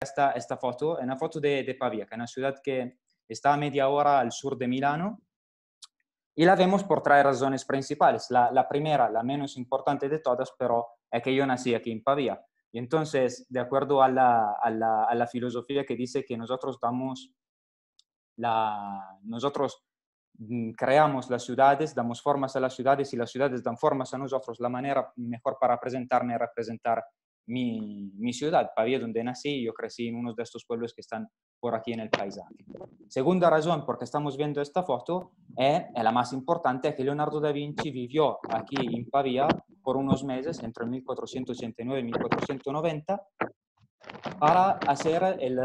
Esta, esta foto es una foto de, de Pavia, que es una ciudad que está a media hora al sur de Milano y la vemos por tres razones principales. La, la, primera, la menos importante de todas, pero es que yo nací aquí en Pavia. Y entonces, de acuerdo a la, a la, a la filosofía que dice que nosotros damos la, nosotros mm, creamos las ciudades, damos formas a las ciudades y las ciudades dan formas a nosotros, la manera mejor para presentarme es representar mi, mi, ciudad, Pavia, donde nací, yo crecí en uno de estos pueblos que están por aquí en el paisaje. Segunda razón por qué estamos viendo esta foto es, la más importante, es que Leonardo da Vinci vivió aquí en Pavia por unos meses, entre 1489 y 1490, para hacer, el,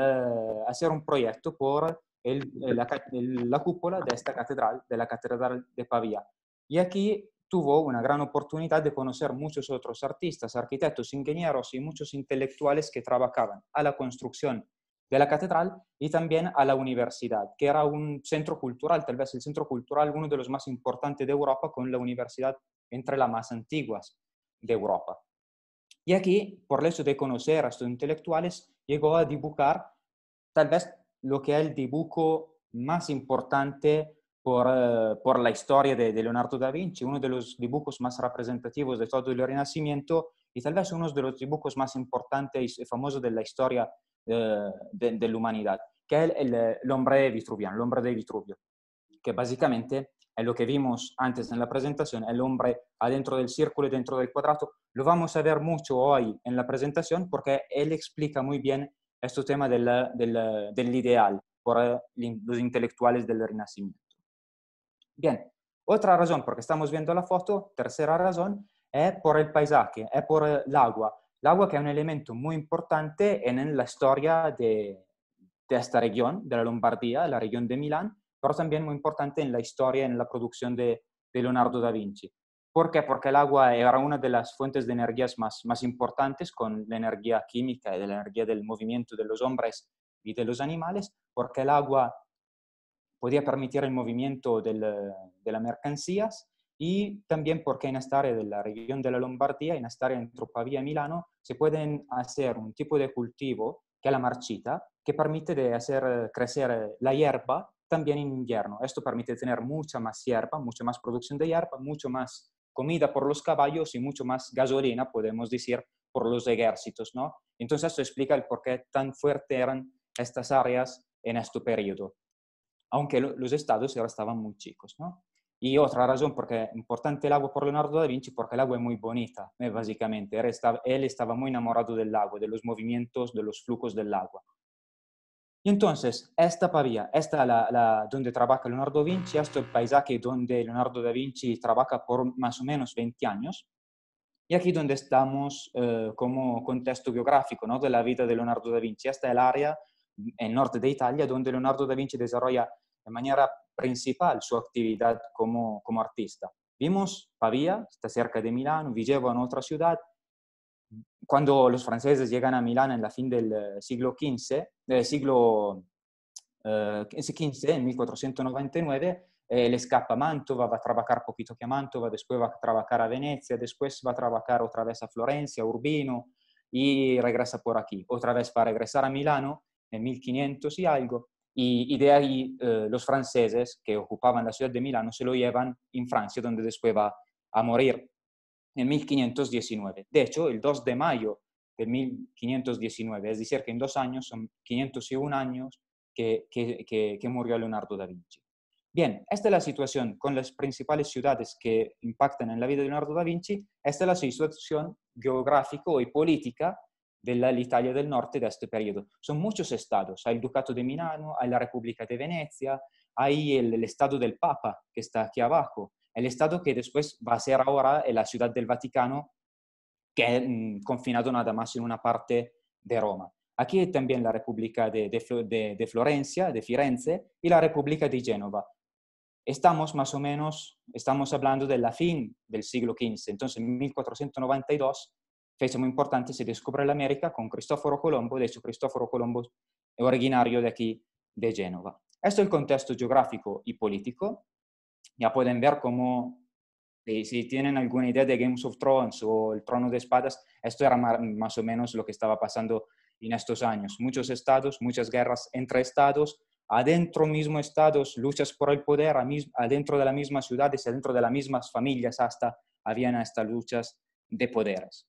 hacer un proyecto por la, la cúpula de esta catedral, de la Catedral de Pavia. Y aquí tuvo una gran oportunidad de conocer muchos otros artistas, arquitectos, ingenieros y muchos intelectuales que trabajaban a la construcción de la catedral y también a la universidad, que era un centro cultural, tal vez el centro cultural uno de los más importantes de Europa, con la universidad entre las más antiguas de Europa. Y aquí, por el de conocer a estos intelectuales, llegó a dibujar tal vez lo que es el dibujo más importante por, uh, por la historia de, de, Leonardo da Vinci, uno de los dibujos más representativos de todo el Renacimiento y tal vez uno de los dibujos más importantes y famosos de la historia uh, de, de, la humanidad, que es el, el, hombre vitruviano, el hombre de Vitruvio, que básicamente es lo que vimos antes en la presentación, el hombre adentro del círculo y dentro del cuadrado. Lo vamos a ver mucho hoy en la presentación porque él explica muy bien este tema del, del, del ideal por los intelectuales del Renacimiento. Bien, otra razón por qué estamos viendo la foto, tercera razón, es por el paisaje, es por el agua. El agua que es un elemento muy importante en la historia de, de esta región, de la Lombardía, la región de Milán, pero también muy importante en la historia, en la producción de, de Leonardo da Vinci. ¿Por qué? Porque el agua era una de las fuentes de energías más, más importantes con la energía química y la energía del movimiento de los hombres y de los animales, porque el agua podía permitir el movimiento del, de las mercancías y también porque en esta área de la región de la Lombardía, en esta área entre Pavia y Milano, se pueden hacer un tipo de cultivo que es la marchita, que permite de hacer crecer la hierba también en invierno. Esto permite tener mucha más hierba, mucha más producción de hierba, mucho más comida por los caballos y mucho más gasolina, podemos decir, por los ejércitos, ¿no? Entonces esto explica el por qué tan fuertes eran estas áreas en este periodo aunque los estados ahora estaban muy chicos, ¿no? Y otra razón por qué es importante el agua por Leonardo da Vinci, porque el agua es muy bonita, ¿eh? básicamente. Él estaba, él estaba, muy enamorado del agua, de los movimientos, de los flujos del agua. Y entonces, esta Pavia, esta es la, la, donde trabaja Leonardo da Vinci, este es el paisaje donde Leonardo da Vinci trabaja por más o menos 20 años. Y aquí donde estamos eh, como contexto geográfico ¿no? de la vida de Leonardo da Vinci. Esta es el área en norte de Italia, donde Leonardo da Vinci desarrolla de manera principal su actividad como, como artista. Vimos Pavia, está cerca de Milán, Vigeva en otra ciudad. Cuando los franceses llegan a Milán en la fin del eh, siglo XV, del siglo eh, XV, en 1499, eh, le escapa a Mantova, va a trabajar poquito que a Mantova, después va a trabajar a Venecia, después va a trabajar otra vez a Florencia, Urbino, y regresa por aquí. Otra vez va a regresar a Milano en 1500 y algo, y, y de ahí eh, los franceses que ocupaban la ciudad de Milano se lo llevan en Francia, donde después va a morir en 1519. De hecho, el 2 de mayo de 1519, es decir, que en dos años, son 501 años que, que, que, que murió Leonardo da Vinci. Bien, esta es la situación con las principales ciudades que impactan en la vida de Leonardo da Vinci. Esta es la situación geográfica y política de la Italia del Norte de este periodo. Son muchos estados, hay el Ducato de Milano, hay la República de Venecia, hay el, el, estado del Papa que está aquí abajo, el estado que después va a ser ahora la ciudad del Vaticano, que es mmm, confinado nada más en una parte de Roma. Aquí también la República de Florencia, de Firenze y la República de Génova. Estamos más o menos, estamos hablando de la fin del siglo XV, entonces en 1492 fecha muy importante, se descubre la América con Cristóforo Colombo, de hecho Cristóforo Colombo es originario de aquí, de Génova. Esto es el contexto geográfico y político. Ya pueden ver cómo, si tienen alguna idea de Games of Thrones o el Trono de Espadas, esto era más o menos lo que estaba pasando en estos años. Muchos estados, muchas guerras entre estados, adentro mismo estados, luchas por el poder, adentro de las mismas ciudades, adentro de las mismas familias hasta habían estas luchas de poderes.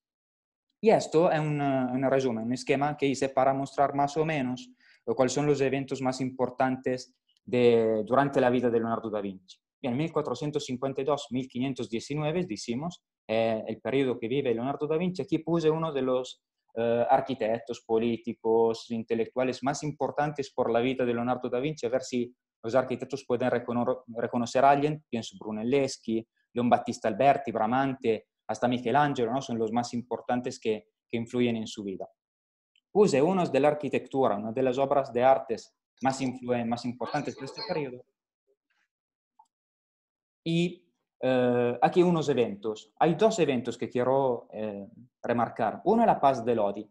Y esto es un, un resumen, un esquema que hice para mostrar más o menos cuáles son los eventos más importantes de, durante la vida de Leonardo da Vinci. En 1452-1519, decimos, es el periodo que vive Leonardo da Vinci. Aquí puse uno de los eh, arquitectos, políticos, intelectuales más importantes por la vida de Leonardo da Vinci, a ver si los arquitectos pueden reconocer a alguien. Pienso Brunelleschi, Leon Battista Alberti, Bramante, hasta Michelangelo, ¿no? son los más importantes que, que influyen en su vida. Puse uno de la arquitectura, una de las obras de artes más, más importantes de este periodo. Y eh, aquí unos eventos. Hay dos eventos que quiero eh, remarcar. Uno es la paz de Lodi,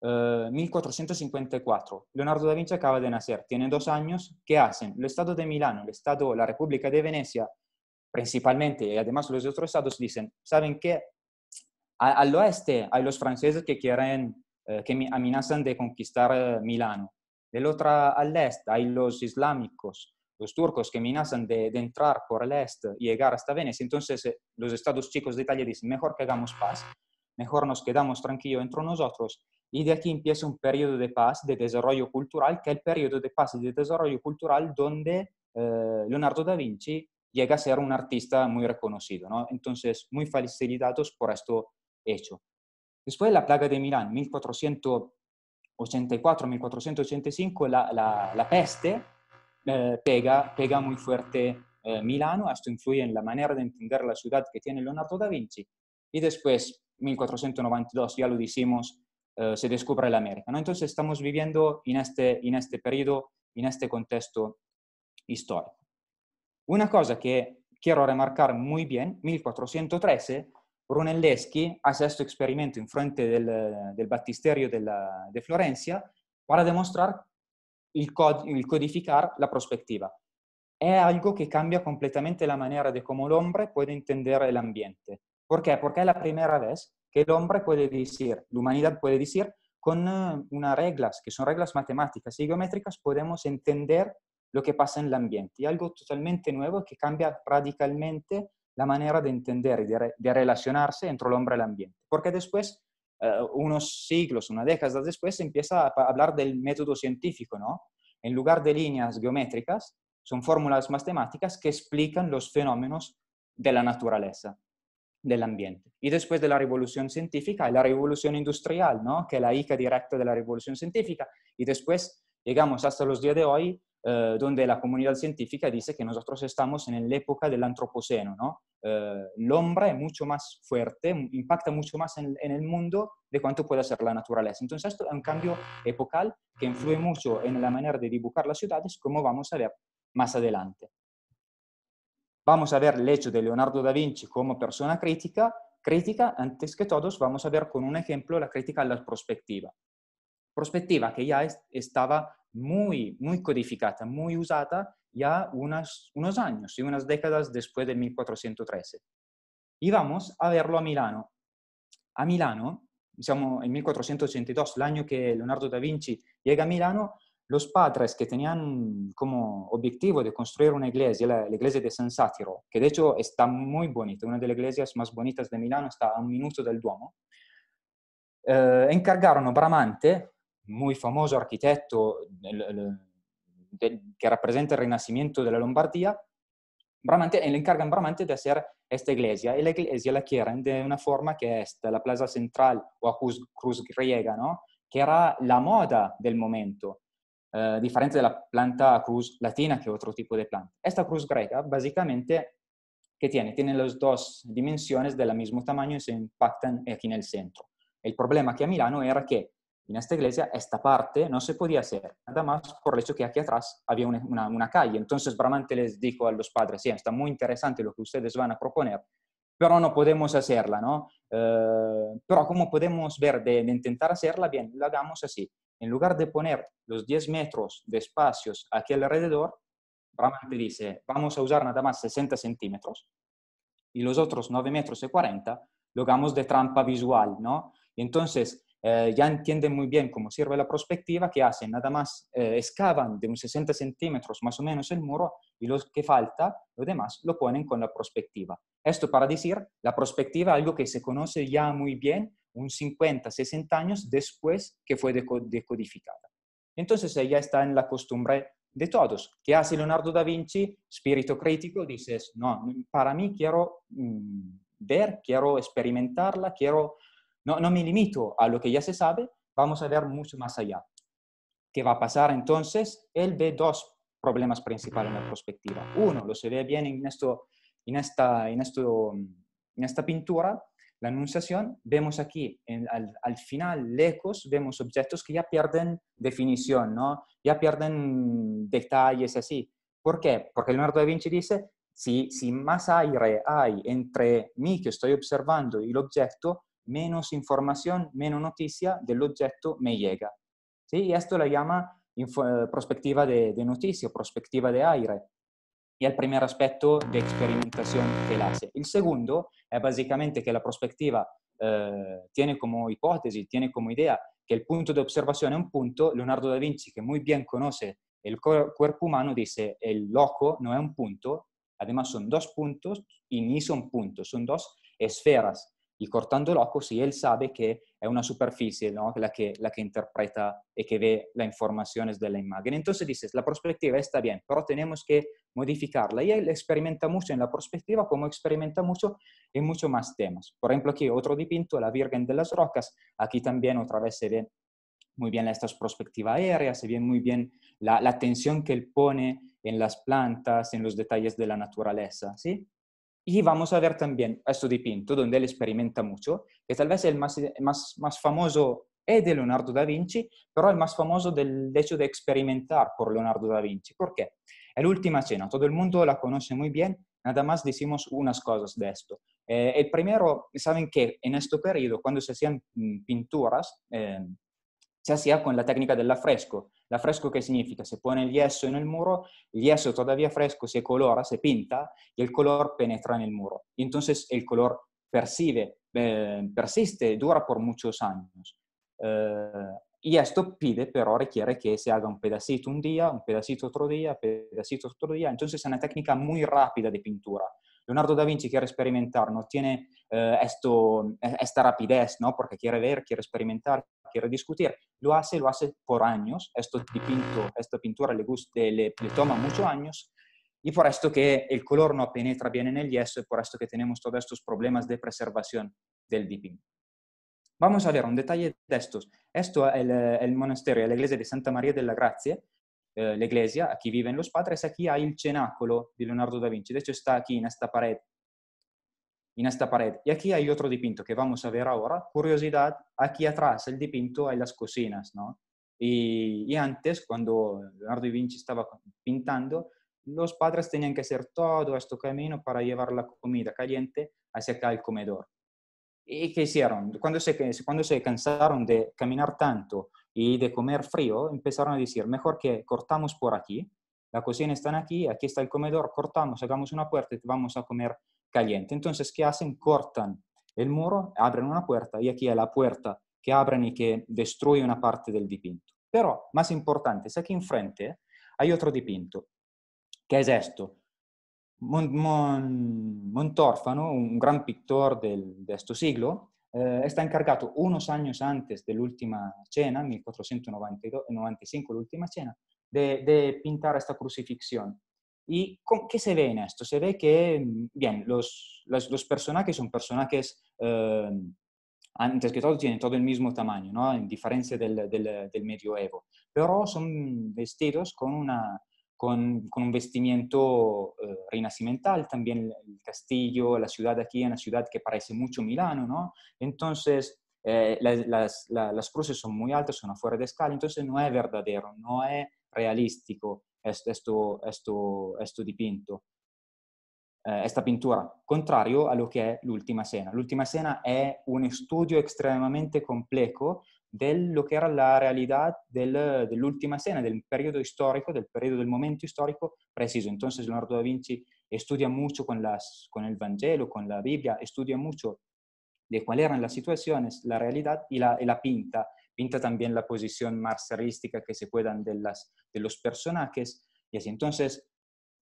1454. Eh, Leonardo da Vinci acaba de nacer, tiene dos años. ¿Qué hacen? El Estado de Milano, el Estado, la República de Venecia, principalmente, y además los otros estados dicen, ¿saben qué? Al oeste hay los franceses que quieren, que amenazan de conquistar Milano. Del otro al este hay los islámicos los turcos que amenazan de, entrar por el este y llegar hasta Venecia, entonces eh, los estados chicos de Italia dicen, mejor que hagamos paz, mejor nos quedamos tranquilos entre nosotros, y de aquí empieza un periodo de paz, de desarrollo cultural, que es el periodo de paz y de desarrollo cultural donde eh, Leonardo da Vinci llega a ser un artista muy reconocido, ¿no? Entonces, muy facilitados por esto hecho. Después la plaga de Milán, 1484-1485, la, la, la peste, eh, pega, pega muy fuerte eh, Milano, esto influye en la manera de entender la ciudad que tiene Leonardo da Vinci, y después, 1492, ya lo decimos, eh, se descubre la América. ¿no? Entonces estamos viviendo en este, en este periodo, en este contexto histórico. Una cosa que quiero remarcar muy bien, 1413, Brunelleschi hace este experimento en frente del, del Battisterio de Florencia para demostrar il, cod- il codificar la prospettiva. Es algo que cambia completamente la manera de cómo el hombre puede entender el ambiente. ¿Por qué? Porque es la primera vez que el hombre puede decir, la humanidad puede decir, con unas reglas, que son reglas matemáticas y geométricas, podemos entender lo que pasa en el ambiente. Y algo totalmente nuevo que cambia radicalmente la manera de entender y de, re- de relacionarse entre el hombre y el ambiente. Porque después eh, unos siglos, una década después, empieza a hablar del método científico, ¿no? En lugar de líneas geométricas, son fórmulas matemáticas que explican los fenómenos de la naturaleza, del ambiente. Y después de la revolución científica, hay la revolución industrial, ¿no? Que es la hija directa de la revolución científica. Y después llegamos hasta los días de hoy, eh, donde la comunidad científica dice que nosotros estamos en la época del antropoceno, ¿no? Eh, el hombre es mucho más fuerte, impacta mucho más en, en, el mundo de cuanto puede ser la naturaleza. Entonces, esto es un cambio epocal que influye mucho en la manera de dibujar las ciudades, como vamos a ver más adelante. Vamos a ver el hecho de Leonardo da Vinci como persona crítica. Crítica, antes que todos, vamos a ver con un ejemplo la crítica a la perspectiva. Perspectiva que ya estaba muy, muy codificata, muy usata ya unas, unos años y unas décadas después de 1413. Y vamos a verlo a Milano. A Milano, siamo en 1482, el año que Leonardo da Vinci llega a Milano, los padres que tenían como objetivo de construir una iglesia, la, la iglesia de San Sátiro, que de hecho está muy bonita, una de las iglesias más bonitas de Milano, está a un minuto del Duomo, eh, encargaron a Bramante, muy famoso arquitecto el, el, que representa el renacimiento de la Lombardía, Bramante, le encargan Bramante de hacer esta iglesia y la iglesia la quieren de una forma que es la plaza central o cruz, cruz griega, ¿no? que era la moda del momento, eh, diferente de la planta cruz latina que es otro tipo de planta. Esta cruz griega básicamente, ¿qué tiene? Tiene las dos dimensiones del mismo tamaño y se impactan aquí en el centro. El problema que a Milano era que en esta iglesia esta parte no se podía hacer, nada más por el hecho que aquí atrás había una, una, una calle. Entonces Bramante les dijo a los padres, sí, está muy interesante lo que ustedes van a proponer, pero no podemos hacerla, ¿no? Eh, pero como podemos ver de, de, intentar hacerla, bien, la hagamos así. en lugar de poner los 10 metros de espacios aquí alrededor, Brahman te dice, vamos a usar nada más 60 centímetros y los otros 9 metros y 40 lo hagamos de trampa visual, ¿no? Entonces eh, ya entienden muy bien cómo sirve la perspectiva, que hacen nada más, eh, excavan de unos 60 centímetros más o menos el muro y lo que falta, lo demás, lo ponen con la perspectiva. Esto para decir, la perspectiva es algo que se conoce ya muy bien un 50, 60 años después que fue decodificada. Entonces ella está en la costumbre de todos. ¿Qué hace Leonardo da Vinci? Espíritu crítico, dices, no, para mí quiero mm, ver, quiero experimentarla, quiero, no, no me limito a lo que ya se sabe, vamos a ver mucho más allá. ¿Qué va a pasar entonces? Él ve dos problemas principales en la perspectiva. Uno, lo se ve bien en, esto, en, esta, en, esto, en esta pintura, la anunciación, vemos aquí al, final, lejos, vemos objetos que ya pierden definición, ¿no? ya pierden detalles así. ¿Por qué? Porque Leonardo da Vinci dice, si, si más aire hay entre mí que estoy observando y el objeto, menos información, menos noticia del objeto me llega. ¿Sí? Y esto la llama perspectiva de, de noticia, perspectiva de aire y el primer aspecto de experimentación que él hace. El segundo es básicamente que la perspectiva eh, tiene como hipótesis, tiene como idea que el punto de observación es un punto, Leonardo da Vinci, que muy bien conoce el cuerpo humano, dice, el loco no es un punto, además son dos puntos y ni son puntos, son dos esferas y cortando el ojo, sí, él sabe que es una superficie ¿no? la, que, la que interpreta y que ve las informaciones de la imagen. Entonces dices, la perspectiva está bien, pero tenemos que modificarla. Y él experimenta mucho en la perspectiva como experimenta mucho en muchos más temas. Por ejemplo, aquí otro dipinto, la Virgen de las Rocas. Aquí también otra vez se ve muy bien esta perspectiva aérea, se ve muy bien la, la atención que él pone en las plantas, en los detalles de la naturaleza, ¿sí? Y vamos a ver también esto dipinto, donde él experimenta mucho, que tal vez el más, más, más famoso es de Leonardo da Vinci, pero el más famoso del hecho de experimentar por Leonardo da Vinci. ¿Por qué? La última cena, todo el mundo la conoce muy bien, nada más decimos unas cosas de esto. Eh, el primero, saben que en este periodo, cuando se hacían mm, pinturas, eh, se hacía con la técnica del fresco. La fresco qué significa? Se pone el yeso en el muro, el yeso todavía fresco se colora, se pinta y el color penetra en el muro. Y entonces el color percibe, eh, persiste, dura por muchos años. Eh, y esto pide, pero requiere que se haga un pedacito un día, un pedacito otro día, pedacito otro día. Entonces es una técnica muy rápida de pintura. Leonardo da Vinci quiere experimentar, no tiene eh, esto, esta rapidez, ¿no? Porque quiere ver, quiere experimentar, quiere discutir. Lo hace, lo hace por años. Esto dipinto, esta pintura le, gusta, le, le toma muchos años y por esto que el color no penetra bien en el yeso y por esto que tenemos todos estos problemas de preservación del dipinto. Vamos a ver un detalle de estos. Esto es el, el monasterio, la iglesia de Santa María de la Gracia, eh, la iglesia, aquí viven los padres, aquí hay el cenáculo de Leonardo da Vinci. De hecho, está aquí en esta pared en esta pared. Y aquí hay otro dipinto que vamos a ver ahora. Curiosidad, aquí atrás el dipinto hay las cocinas, ¿no? Y, y, antes, cuando Leonardo da Vinci estaba pintando, los padres tenían que hacer todo este camino para llevar la comida caliente hacia acá al comedor. ¿Y qué hicieron? Cuando se, cuando se cansaron de caminar tanto y de comer frío, empezaron a decir, mejor que cortamos por aquí, la cocina está aquí, aquí está el comedor, cortamos, hagamos una puerta y vamos a comer caliente. Entonces, ¿qué hacen? Cortan el muro, abren una puerta y aquí hay la puerta que abren y que destruye una parte del dipinto. Pero, más importante, es aquí enfrente hay otro dipinto, que es esto. Montorfano, un gran pintor del, de este siglo, eh, está encargado unos años antes de la última cena, 1495, la última cena, de, pintar esta crucifixión. ¿Y qué se ve en esto? Se ve que, bien, los, los, personajes son personajes, eh, antes que todo, tienen todo el mismo tamaño, ¿no? En diferencia del, del, del medioevo, pero son vestidos con, una, con, un vestimiento eh, también el castillo, la ciudad aquí es una ciudad que parece mucho Milano, ¿no? Entonces, eh, las, las, las, cruces son muy altas, son afuera de escala, entonces no es verdadero, no es realístico esto, esto, esto dipinto, eh, esta pintura, contrario a lo que es l'ultima cena. L'ultima cena è un studio estremamente complejo de lo que era la realidad del, de la última escena, del periodo histórico, del periodo del momento histórico preciso. Entonces Leonardo da Vinci estudia mucho con, las, con el Vangelo, con la Biblia, estudia mucho de cuáles eran las situaciones, la realidad y la, la pinta. Pinta también la posición marcialística que se puedan de, las, de los personajes y así. Entonces,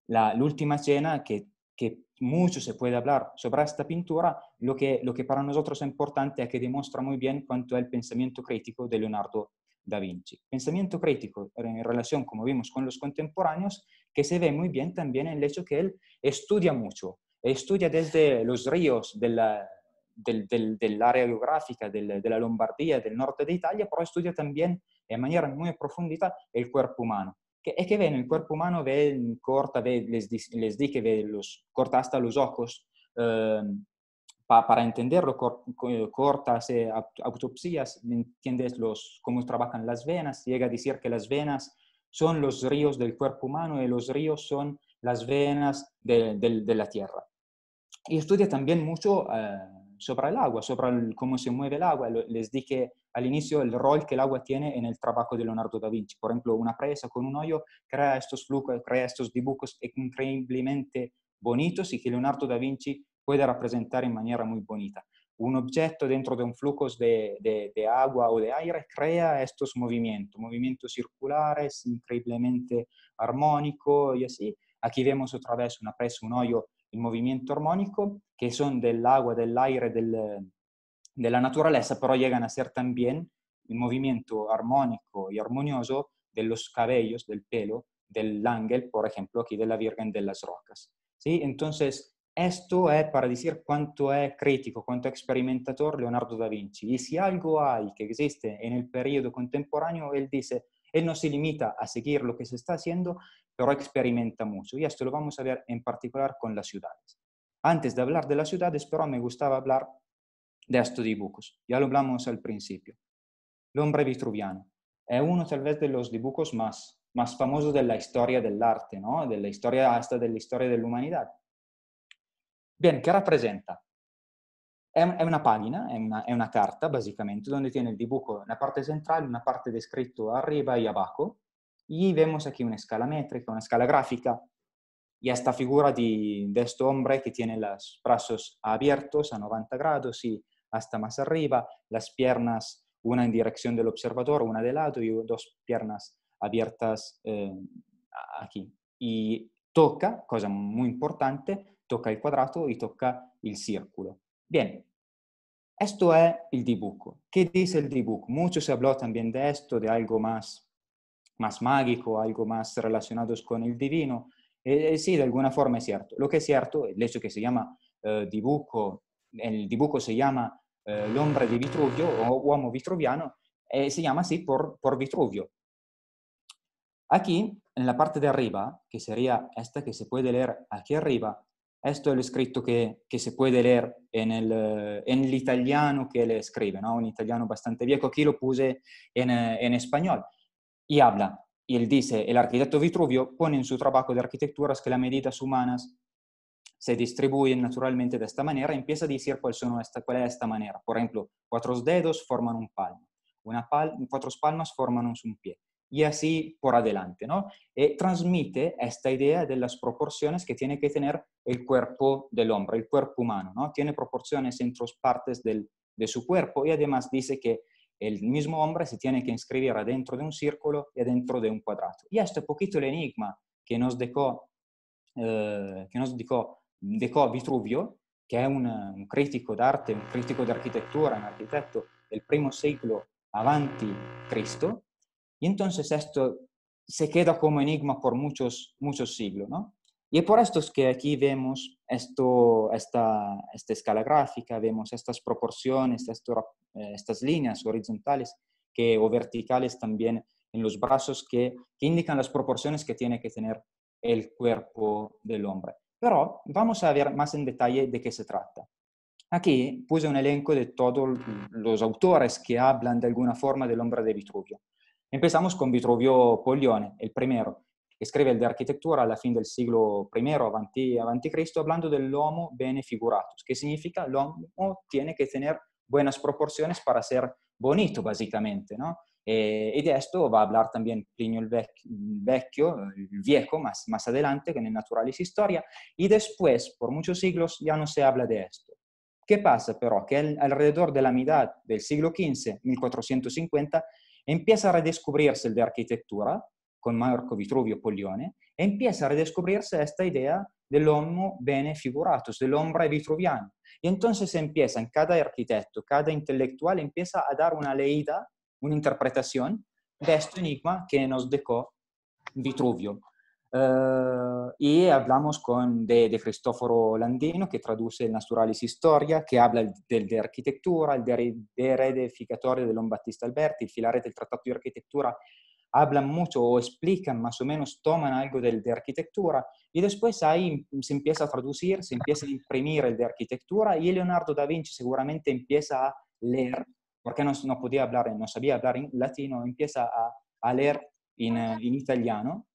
la, la última escena que que mucho se puede hablar sobre esta pintura, lo que, lo que para nosotros es importante es que demuestra muy bien cuánto es el pensamiento crítico de Leonardo da Vinci. Pensamiento crítico en relación, como vimos, con los contemporáneos, que se ve muy bien también en el hecho que él estudia mucho, estudia desde los ríos del, del, área geográfica de la Lombardía, del norte de Italia, pero estudia también en manera muy profundita el cuerpo humano que, es que ve en el cuerpo humano, ve, corta, ve, les, les di que ve los, corta hasta los ojos, eh, pa, para entenderlo, corta, hace autopsias, entiendes los, cómo trabajan las venas, llega a decir que las venas son los ríos del cuerpo humano y los ríos son las venas de, de, de la tierra. Y estudia también mucho eh, sobre el agua, sobre cómo se mueve el agua. Les dije al inicio el rol que el agua tiene en el trabajo de Leonardo da Vinci. Por ejemplo, una presa con un hoyo crea estos flujos, crea estos dibujos increíblemente bonitos y que Leonardo da Vinci puede representar en manera muy bonita. Un objeto dentro de un flujo de, de, de agua o de aire crea estos movimientos, movimientos circulares increíblemente armónicos y así. Aquí vemos otra vez una presa, un hoyo el movimiento armónico, que son del agua, del aire, del, de la naturaleza, pero llegan a ser también el movimiento armónico y armonioso de los cabellos, del pelo, del ángel, por ejemplo, aquí de la Virgen de las Rocas. ¿Sí? Entonces, esto es para decir cuánto es crítico, cuánto experimentador Leonardo da Vinci. Y si algo hay que existe en el periodo contemporáneo, él dice, él no se limita a seguir lo que se está haciendo, pero experimenta mucho. Y esto lo vamos a ver en particular con las ciudades. Antes de hablar de las ciudades, pero me gustaba hablar de estos dibujos. Ya lo hablamos al principio. El hombre vitruviano es uno tal vez de los dibujos más, más famosos de la historia del arte, ¿no? de la historia hasta de la historia de la humanidad. Bien, ¿qué representa? Es una página, es una, es una carta básicamente, donde tiene el dibujo en la parte central, una parte descrito arriba y abajo, y vemos aquí una escala métrica, una escala gráfica, y esta figura de, de este hombre que tiene los brazos abiertos a 90 grados y hasta más arriba, las piernas, una en dirección del observador, una de lado y dos piernas abiertas eh, aquí. Y toca, cosa muy importante, toca el cuadrado y toca el círculo. Bien, esto es el dibujo. ¿Qué dice el dibujo? Mucho se habló también de esto, de algo más, más mágico, algo más relacionado con el divino. Eh, sí, de alguna forma es cierto. Lo que es cierto, el hecho que se llama eh, dibujo, el dibujo se llama eh, El hombre de Vitruvio o Uomo Vitruviano, eh, se llama así por, por Vitruvio. Aquí, en la parte de arriba, que sería esta que se puede leer aquí arriba, esto es lo escrito que, que se puede leer en el, eh, en el italiano que él escribe, ¿no? un italiano bastante viejo. Aquí lo puse en, eh, en español. Y habla, y él dice, el arquitecto Vitruvio pone en su trabajo de arquitecturas que las medidas humanas se distribuyen naturalmente de esta manera, empieza a decir cuál, son esta, cuál es esta manera. Por ejemplo, cuatro dedos forman un palmo, una pal cuatro palmas forman un pie y así por adelante, ¿no? Y transmite esta idea de las proporciones que tiene que tener el cuerpo del hombre, el cuerpo humano, ¿no? Tiene proporciones entre las partes del, de su cuerpo y además dice que el mismo hombre se tiene que inscribir adentro de un círculo y adentro de un cuadrado. Y esto es poquito el enigma que nos dejó, eh, que nos dejó, dejó Vitruvio, que es un, un crítico de arte, un crítico de arquitectura, un arquitecto del primo siglo avanti Cristo, y entonces esto se queda como enigma por muchos, muchos siglos, ¿no? Y por esto es que aquí vemos esto, esta, esta escala gráfica, vemos estas proporciones, esto, eh, estas líneas horizontales que, o verticales también en los brazos que, que indican las proporciones que tiene que tener el cuerpo del hombre. Pero vamos a ver más en detalle de qué se trata. Aquí puse un elenco de todos los autores que hablan de alguna forma del hombre de Vitruvio. Empezamos con Vitruvio Poglione, el primero, que escribe de arquitectura a la fin del siglo I avanti, avanti Cristo, hablando del homo bene figuratus, que significa el homo tiene que tener buenas proporciones para ser bonito, básicamente, ¿no? Eh, y de esto va a hablar también Plinio el Vecchio, el Viejo, más, más adelante, en el Naturalis Historia, y después, por muchos siglos, ya no se habla de esto. ¿Qué pasa pero? Que alrededor de la mitad del siglo XV, 1450, empieza a redescubrirse el de arquitectura, con Marco Vitruvio Poglione, e empieza a redescubrirse esta idea del homo bene figuratus, del hombre vitruviano. Y entonces empieza en cada arquitecto, cada intelectual empieza a dar una leída, una interpretación de este enigma que nos dejó Vitruvio. Uh, y hablamos con de, de, Cristoforo Landino, que traduce el Naturalis Historia, que habla del, de arquitectura, el de, de reedificatorio de Don Battista Alberti, el filarete del Trattato de Arquitectura, hablan mucho o explican más o menos, toman algo del, de arquitectura y después ahí se empieza a traducir, se empieza a imprimir el de arquitectura y Leonardo da Vinci seguramente empieza a leer, porque no, no podía hablar, no sabía hablar en latino, empieza a, a leer en, en italiano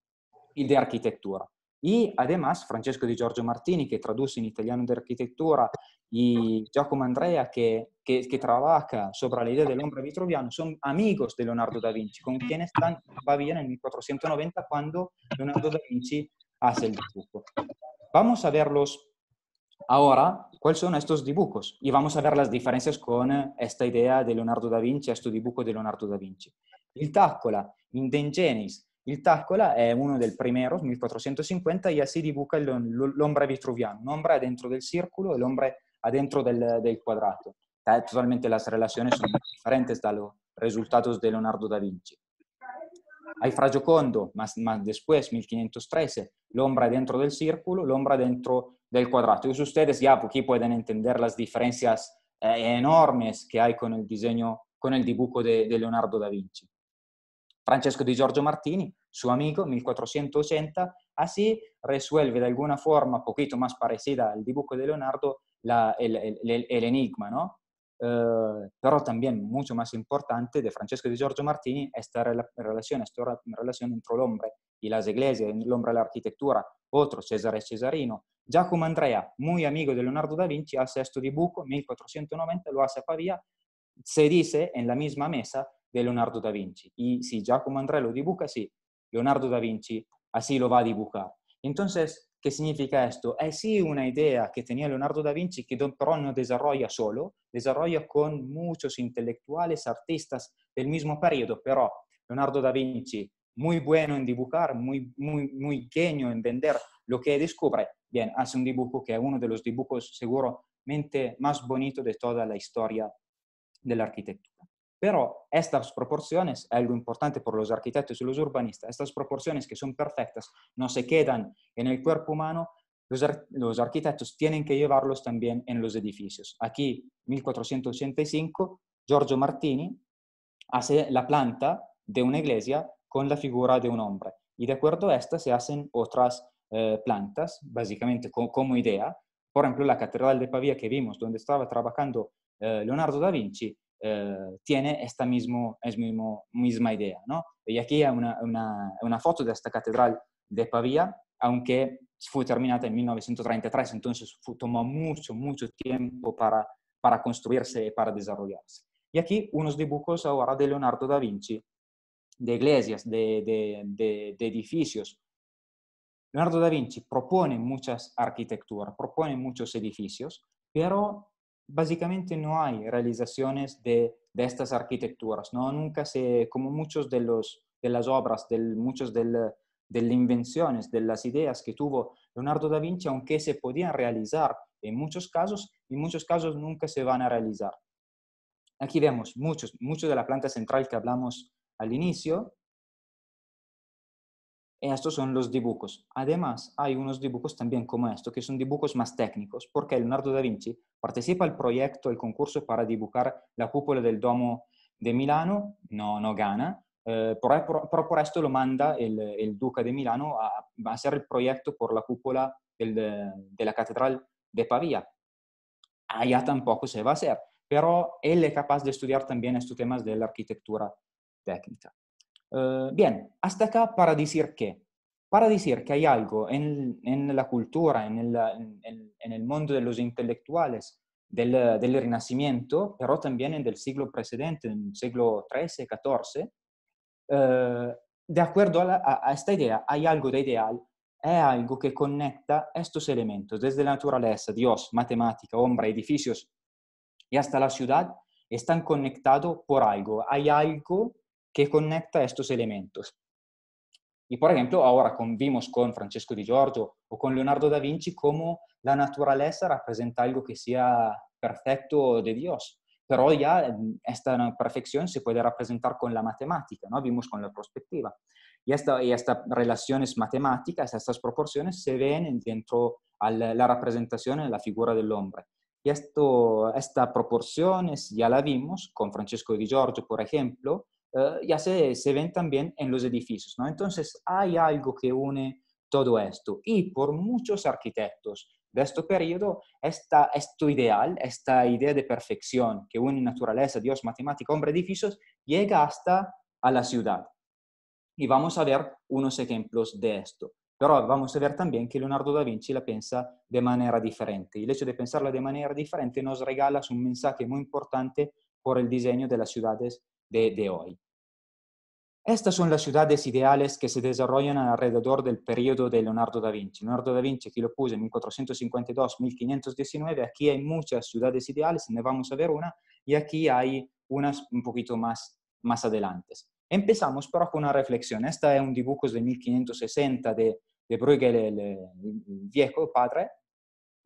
el de arquitectura. Y además Francesco Di Giorgio Martini, que traduce en italiano de arquitectura, y Giacomo Andrea, que, que, que trabaja sobre la idea del hombre vitruviano, son amigos de Leonardo da Vinci, con quienes están Pavía en 1490 cuando Leonardo da Vinci hace el dibujo. Vamos a verlos ahora, cuáles son estos dibujos, y vamos a ver las diferencias con esta idea de Leonardo da Vinci, este dibujo de Leonardo da Vinci. Il Taccola, in De Ingenis, il Taccola è uno del primeros, 1450, y así dibuja l'ombra vitruviano, un'ombra dentro del círculo e l'ombra adentro del, del cuadrato. Totalmente las relaciones son diferentes de los resultados de Leonardo da Vinci. Hay Fra Giocondo, más, más después, 1513, l'ombra dentro del círculo, l'ombra dentro del cuadrato. Y ustedes ya aquí pueden entender las diferencias eh, enormes que hay con el diseño, con el dibujo de, Leonardo da Vinci. Francesco di Giorgio Martini, su amigo, 1480, así resuelve de alguna forma, poquito más parecida al dibujo de Leonardo, el, enigma, ¿no? Uh, pero también mucho más importante de Francesco di Giorgio Martini esta relación, esta relación entre el hombre y las iglesias, el hombre y la arquitectura, otro, Cesare Cesarino. Giacomo Andrea, muy amigo de Leonardo da Vinci, hace este dibujo, 1490, lo hace a Pavia, se dice en la misma mesa de Leonardo da Vinci. Y si Giacomo Andrea lo dibuja, sí, Leonardo da Vinci así lo va a dibujar. Entonces, ¿qué significa esto? Es sí una idea que tenía Leonardo da Vinci que pero no desarrolla solo, desarrolla con muchos intelectuales, artistas del mismo periodo, pero Leonardo da Vinci, muy bueno en dibujar, muy, muy, muy genio en vender lo que descubre, bien, hace un dibujo que es uno de los dibujos seguramente más bonitos de toda la historia de la arquitectura. Pero estas proporciones, algo importante por los arquitectos y los urbanistas, estas proporciones que son perfectas no se quedan en el cuerpo humano, los, los arquitectos tienen que llevarlos también en los edificios. Aquí, 1485, Giorgio Martini hace la planta de una iglesia con la figura de un hombre. Y de acuerdo a esta se hacen otras eh, plantas, básicamente co como idea. Por ejemplo, la Catedral de Pavía que vimos, donde estaba trabajando eh, Leonardo da Vinci, eh, tiene esta mismo, misma idea. ¿no? Y aquí hay una, foto de esta catedral de Pavía, aunque fue terminada en 1933, entonces fue, tomó mucho, mucho tiempo para, construirse y para desarrollarse. Y aquí unos dibujos ahora de Leonardo da Vinci, de iglesias, de, de edificios. Leonardo da Vinci propone muchas arquitecturas, propone muchos edificios, pero básicamente no hay realizaciones de, estas arquitecturas, ¿no? Nunca se, como muchos de, los, de las obras, de muchos de las invenciones, de las ideas que tuvo Leonardo da Vinci, aunque se podían realizar en muchos casos, en muchos casos nunca se van a realizar. Aquí vemos muchos, muchos de la planta central que hablamos al inicio, estos son los dibujos. Además, hay unos dibujos también como estos, que son dibujos más técnicos, porque Leonardo da Vinci participa al proyecto, el concurso para dibujar la cúpula del Domo de Milano, no, no gana, eh, pero, por, esto lo manda el, el Duca de Milano a, hacer el proyecto por la cúpula de, de, la Catedral de Pavía. Allá tampoco se va a hacer, pero él es capaz de estudiar también estos temas de la arquitectura técnica. Uh, bien, hasta acá para decir qué. Para decir que hay algo en, en la cultura, en el, en, en el, mundo de los intelectuales, del, del Renacimiento, pero también en del siglo precedente, en el siglo XIII, XIV, eh, de acuerdo a, a, a, esta idea, hay algo de ideal, es algo que conecta estos elementos, desde la naturaleza, Dios, matemática, hombre, edificios y hasta la ciudad, están conectados por algo. Hay algo que conecta estos elementos. Y por ejemplo, ahora vimos con Francesco Di Giorgio o con Leonardo da Vinci cómo la naturaleza representa algo que sea perfecto de Dios. Pero ya esta perfección se puede representar con la matemática, ¿no? Vimos con la perspectiva. Y, esta, y estas relaciones matemáticas, estas proporciones se ven dentro de la representación en la figura del hombre. Y esto, esta proporciones ya la vimos con Francesco Di Giorgio, por ejemplo, eh, ya se, se, ven también en los edificios. ¿no? Entonces hay algo que une todo esto. Y por muchos arquitectos de este periodo, esta, esto ideal, esta idea de perfección que une naturaleza, Dios, matemática, hombre, edificios, llega hasta a la ciudad. Y vamos a ver unos ejemplos de esto. Pero vamos a ver también que Leonardo da Vinci la piensa de manera diferente. Y el hecho de pensarla de manera diferente nos regala un mensaje muy importante por el diseño de las ciudades de, de hoy. Estas son las ciudades ideales que se desarrollan alrededor del periodo de Leonardo da Vinci. Leonardo da Vinci aquí lo puse en 1452-1519, aquí hay muchas ciudades ideales, ne vamos a ver una, y aquí hay unas un poquito más, más adelante. Empezamos pero con una reflexión. Este es un dibujo del 1560 de, de Bruegel, el, el, viejo padre,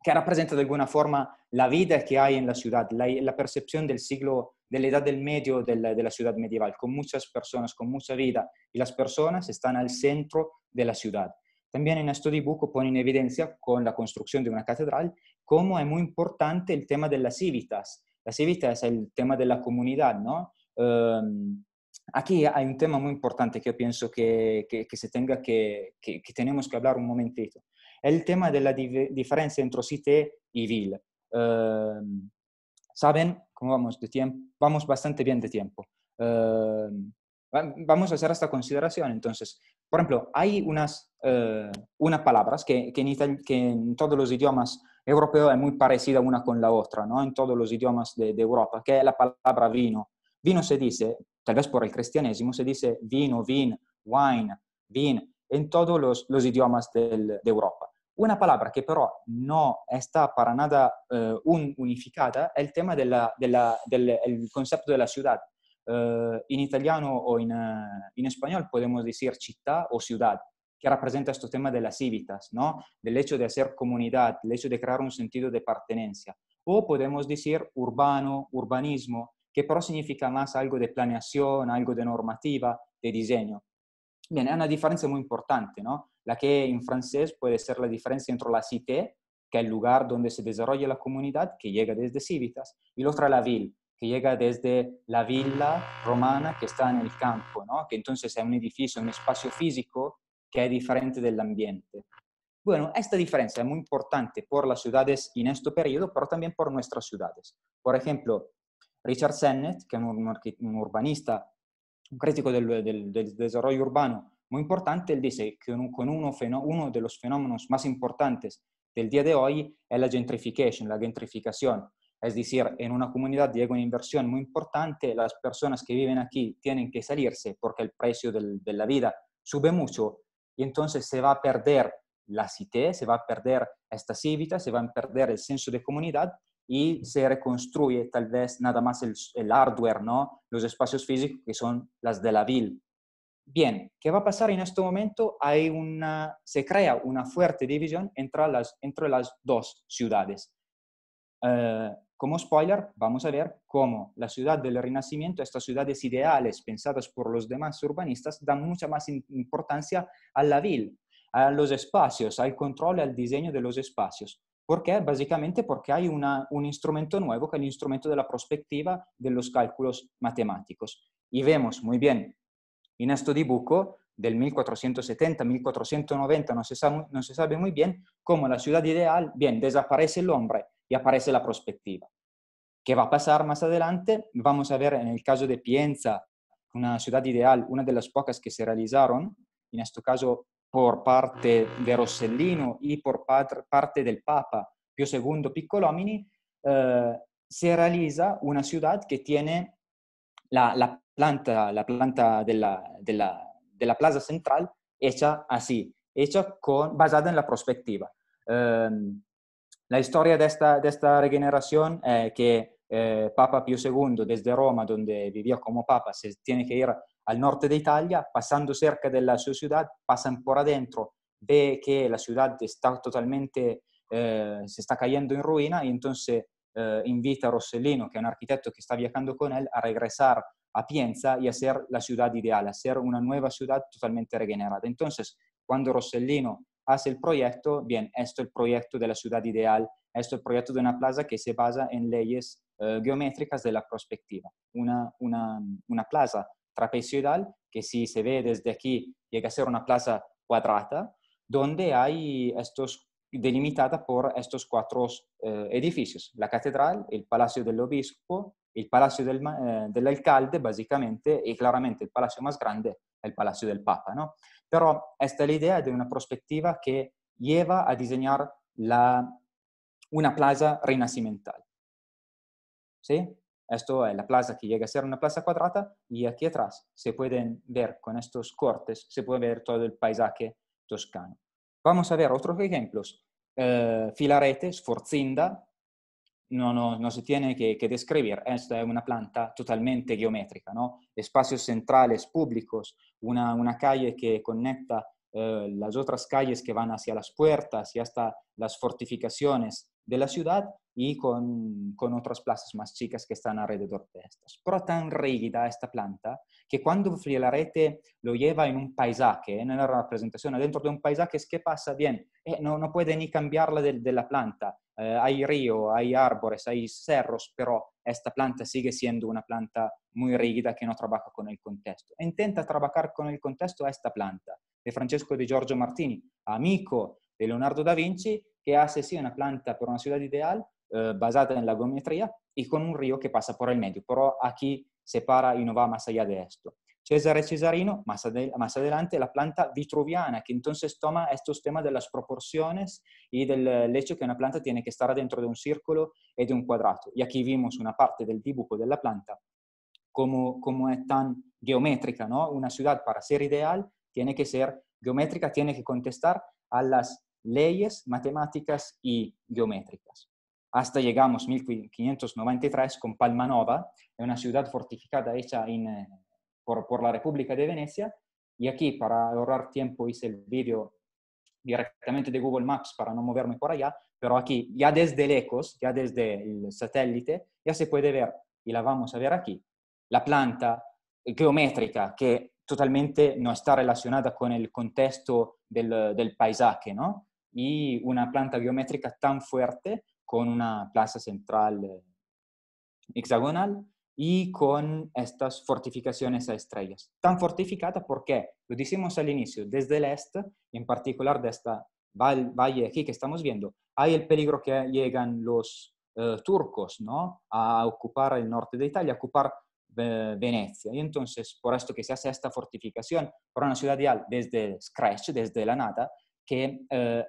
que representa de alguna forma la vida que hay en la ciudad, la, la percepción del siglo, de la edad del medio de la, de la, ciudad medieval, con muchas personas, con mucha vida, y las personas están al centro de la ciudad. También en este dibujo pone en evidencia, con la construcción de una catedral, cómo es muy importante el tema de las civitas. La civitas es el tema de la comunidad, ¿no? Um, aquí hay un tema muy importante que yo pienso que, que, que se tenga que, que, tenemos que hablar un momentito. El tema de la di diferencia entre cité y ville. Uh, ¿Saben cómo vamos de tiempo? Vamos bastante bien de tiempo. Uh, vamos a hacer esta consideración. Entonces, por ejemplo, hay unas, uh, unas palabras que, que, en que, en todos los idiomas europeos es muy parecida una con la otra, ¿no? En todos los idiomas de, de Europa, que es la palabra vino. Vino se dice tal vez por el cristianismo, se dice vino, vin, wine, vin, en todos los, los idiomas del, de Europa. Una palabra que però no está para nada un, unificada è il tema del concepto della ciudad. Uh, in italiano o in español podemos decir città o ciudad, que representa este tema de las civitas, ¿no? del hecho de hacer comunidad, del hecho de crear un sentido de pertenencia. O podemos decir urbano, urbanismo, que però significa más algo de planeación, algo de normativa, de diseño. Bien, es una diferencia muy importante, ¿no? La que en francés puede ser la diferencia entre la cité, que es el lugar donde se desarrolla la comunidad, que llega desde Civitas, y la otra la ville, que llega desde la villa romana que está en el campo, ¿no? Que entonces es un edificio, un espacio físico que es diferente del ambiente. Bueno, esta diferencia es muy importante por las ciudades en este periodo, pero también por nuestras ciudades. Por ejemplo, Richard Sennett, que es un, urbanista, un crítico del, desarrollo urbano muy importante, él dice que con uno, uno de los fenómenos más importantes del día de hoy es la gentrification, la gentrificación. Es decir, en una comunidad llega una inversión muy importante, las personas que viven aquí tienen que salirse porque el precio del, de la vida sube mucho y entonces se va a perder la cité, se va a perder esta cívita, se va a perder el senso de comunidad y se reconstruye tal vez nada más el, el, hardware, ¿no? los espacios físicos que son las de la ville. Bien, ¿qué va a pasar en este momento? Hay una, se crea una fuerte división entre las, entre las dos ciudades. Uh, como spoiler, vamos a ver cómo la ciudad del Renacimiento, estas ciudades ideales pensadas por los demás urbanistas, dan mucha más importancia a la ville, a los espacios, al control, al diseño de los espacios. ¿Por qué? Básicamente porque hay una, un instrumento nuevo que es el instrumento de la perspectiva de los cálculos matemáticos. Y vemos muy bien en este dibujo del 1470-1490, no, se sabe, no se sabe muy bien cómo la ciudad ideal, bien, desaparece el hombre y aparece la perspectiva. ¿Qué va a pasar más adelante? Vamos a ver en el caso de Pienza, una ciudad ideal, una de las pocas que se realizaron, en este caso por parte de Rossellino y por parte del Papa Pio II Piccolomini, eh, se realiza una ciudad que tiene la, la planta, la planta de, la, de, la, de la plaza central hecha así, hecha con, basada en la perspectiva. Eh, la historia de esta, de esta regeneración es que eh, Papa Pío II desde Roma, donde vivía como Papa, se tiene que ir al norte de Italia, pasando cerca de la su ciudad, pasan por adentro, ve que la ciudad está totalmente, eh, se está cayendo en ruina y entonces eh, invita a Rossellino, que es un arquitecto que está viajando con él, a regresar a Pienza y hacer la ciudad ideal, hacer una nueva ciudad totalmente regenerada. Entonces, cuando Rossellino hace el proyecto, bien, esto es el proyecto de la ciudad ideal, esto es el proyecto de una plaza que se basa en leyes eh, geométricas de la perspectiva. Una, una, una plaza trapezoidal que si se ve desde aquí llega a ser una plaza cuadrada, donde hay estos delimitada por estos cuatro eh, edificios, la catedral, el palacio del obispo, el palacio del, eh, del, alcalde, básicamente, y claramente el palacio más grande, el palacio del papa, ¿no? Pero esta es la idea de una perspectiva que lleva a diseñar la, una plaza renacimental. ¿Sí? Esto es la plaza que llega a ser una plaza cuadrada y aquí atrás se pueden ver con estos cortes, se puede ver todo el paisaje toscano. Vamos a ver otros ejemplos. Eh, Filarete, Sforzinda, no, no, se tiene que, que, describir. Esta es una planta totalmente geométrica, ¿no? Espacios centrales públicos, una, una calle que conecta eh, las otras calles que van hacia las puertas y hasta las fortificaciones de la ciudad y con, con, otras plazas más chicas que están alrededor de estas. Pero tan rígida esta planta que cuando Filarete lo lleva en un paisaje, en la representación dentro de un paisaje, es que pasa bien, eh, no, no puede ni cambiarla de, de la planta. Eh, hay río, hay árboles, hay cerros, pero esta planta sigue siendo una planta muy rígida que no trabaja con el contexto. Intenta trabajar con el contexto a esta planta de Francesco de Giorgio Martini, amigo de Leonardo da Vinci, que hace sí una planta para una ciudad ideal eh, basada en la geometría y con un río que pasa por el medio, pero aquí se para y no va más allá de esto. Cesare Cesarino, más, adelante, la planta vitruviana, que entonces toma estos temas de las proporciones y del hecho que una planta tiene que estar dentro de un círculo y de un cuadrado. Y aquí vimos una parte del dibujo de la planta, como, como es tan geométrica, ¿no? Una ciudad para ser ideal tiene que ser geométrica, tiene que contestar a las leyes matemáticas y geométricas. Hasta llegamos 1593 con Palmanova, una ciudad fortificada hecha en, eh, por, por, la República de Venecia. Y aquí, para ahorrar tiempo, hice el vídeo directamente de Google Maps para no moverme por allá, pero aquí, ya desde lejos, ya desde el satélite, ya se puede ver, y la vamos a ver aquí, la planta geométrica que totalmente no está relacionada con el contexto del, del paisaje, ¿no? Y una planta geométrica tan fuerte con una plaza central eh, hexagonal y con estas fortificaciones a estrellas. Tan fortificada porque, lo decimos al inicio, desde el este, en particular de esta valle aquí que estamos viendo, hay el peligro que llegan los eh, turcos ¿no? a ocupar el norte de Italia, a ocupar eh, Venecia. Y entonces, por esto que se hace esta fortificación para una ciudad ideal desde scratch, desde la nada, que, eh,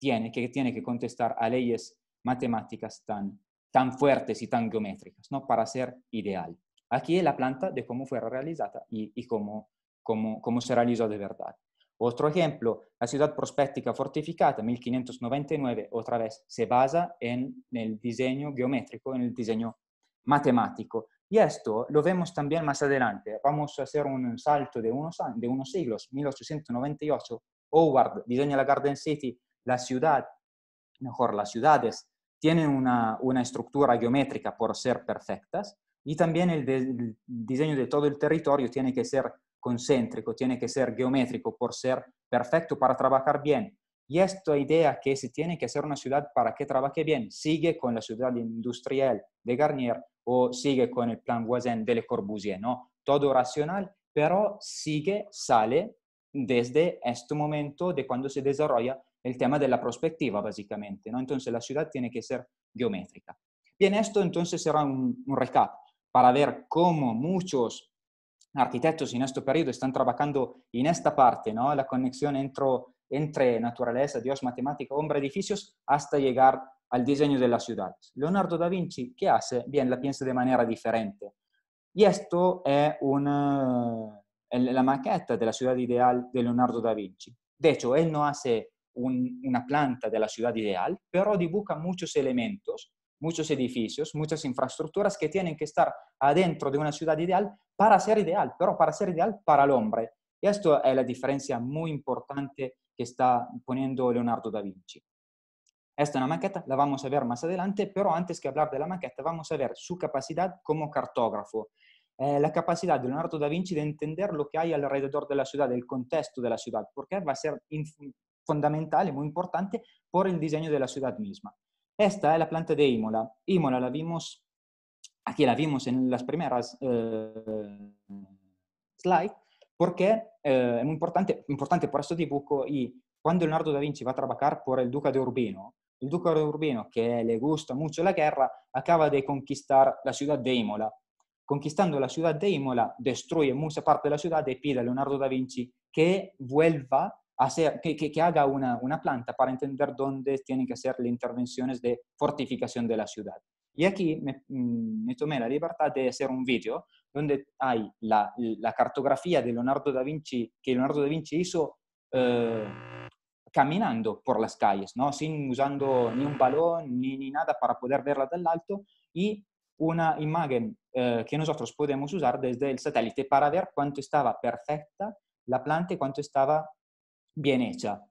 tiene, que tiene que contestar a leyes matemáticas tan tan fuertes y tan geométricas, ¿no? Para ser ideal. Aquí es la planta de cómo fue realizada y, y cómo, cómo, cómo se realizó de verdad. Otro ejemplo, la ciudad prospectica fortificada, 1599, otra vez, se basa en el diseño geométrico, en el diseño matemático. Y esto lo vemos también más adelante. Vamos a hacer un salto de unos, de unos siglos, 1898, Howard diseña la Garden City, la ciudad, mejor, las ciudades tienen una, una estructura geométrica por ser perfectas y también el, de, el, diseño de todo el territorio tiene que ser concéntrico, tiene que ser geométrico por ser perfecto para trabajar bien. Y esta idea que se tiene que hacer una ciudad para que trabaje bien sigue con la ciudad industrial de Garnier o sigue con el plan Voisin de Le Corbusier, ¿no? Todo racional, pero sigue, sale desde este momento de cuando se desarrolla el tema de la perspectiva, básicamente. ¿no? Entonces, la ciudad tiene que ser geométrica. Bien, esto entonces será un, un recap para ver cómo muchos arquitectos en este periodo están trabajando en esta parte, ¿no? la conexión entre, entre naturaleza, Dios, matemática, hombre, edificios, hasta llegar al diseño de las ciudades. Leonardo da Vinci, ¿qué hace? Bien, la piensa de manera diferente. Y esto es una, la maqueta de la ciudad ideal de Leonardo da Vinci. De hecho, él no hace una planta de la ciudad ideal, pero dibuja muchos elementos, muchos edificios, muchas infraestructuras que tienen que estar adentro de una ciudad ideal para ser ideal, pero para ser ideal para el hombre. Y esto es la diferencia muy importante que está poniendo Leonardo da Vinci. Esta es una maqueta, la vamos a ver más adelante, pero antes que hablar de la maqueta, vamos a ver su capacidad como cartógrafo. Eh, la capacidad de Leonardo da Vinci de entender lo que hay alrededor de la ciudad, el contexto de la ciudad, porque va a ser fundamental y muy importante por el diseño de la ciudad misma. Esta es la planta de Imola. Imola la vimos, aquí la vimos en las primeras eh, slides, porque eh, es muy importante, importante por este dibujo y cuando Leonardo da Vinci va a trabajar por el duque de Urbino, el duque de Urbino, que le gusta mucho la guerra, acaba de conquistar la ciudad de Imola. Conquistando la ciudad de Imola, destruye mucha parte de la ciudad y pide a Leonardo da Vinci que vuelva hacer, que, que, haga una, una, planta para entender dónde tienen que hacer las intervenciones de fortificación de la ciudad. Y aquí me, mm, me tomé la libertad de hacer un vídeo donde hay la, la, cartografía de Leonardo da Vinci, que Leonardo da Vinci hizo eh, caminando por las calles, ¿no? sin usando ni un balón ni, ni nada para poder verla del alto y una imagen eh, que nosotros podemos usar desde el satélite para ver cuánto estaba perfecta la planta y cuánto estaba bien hecha.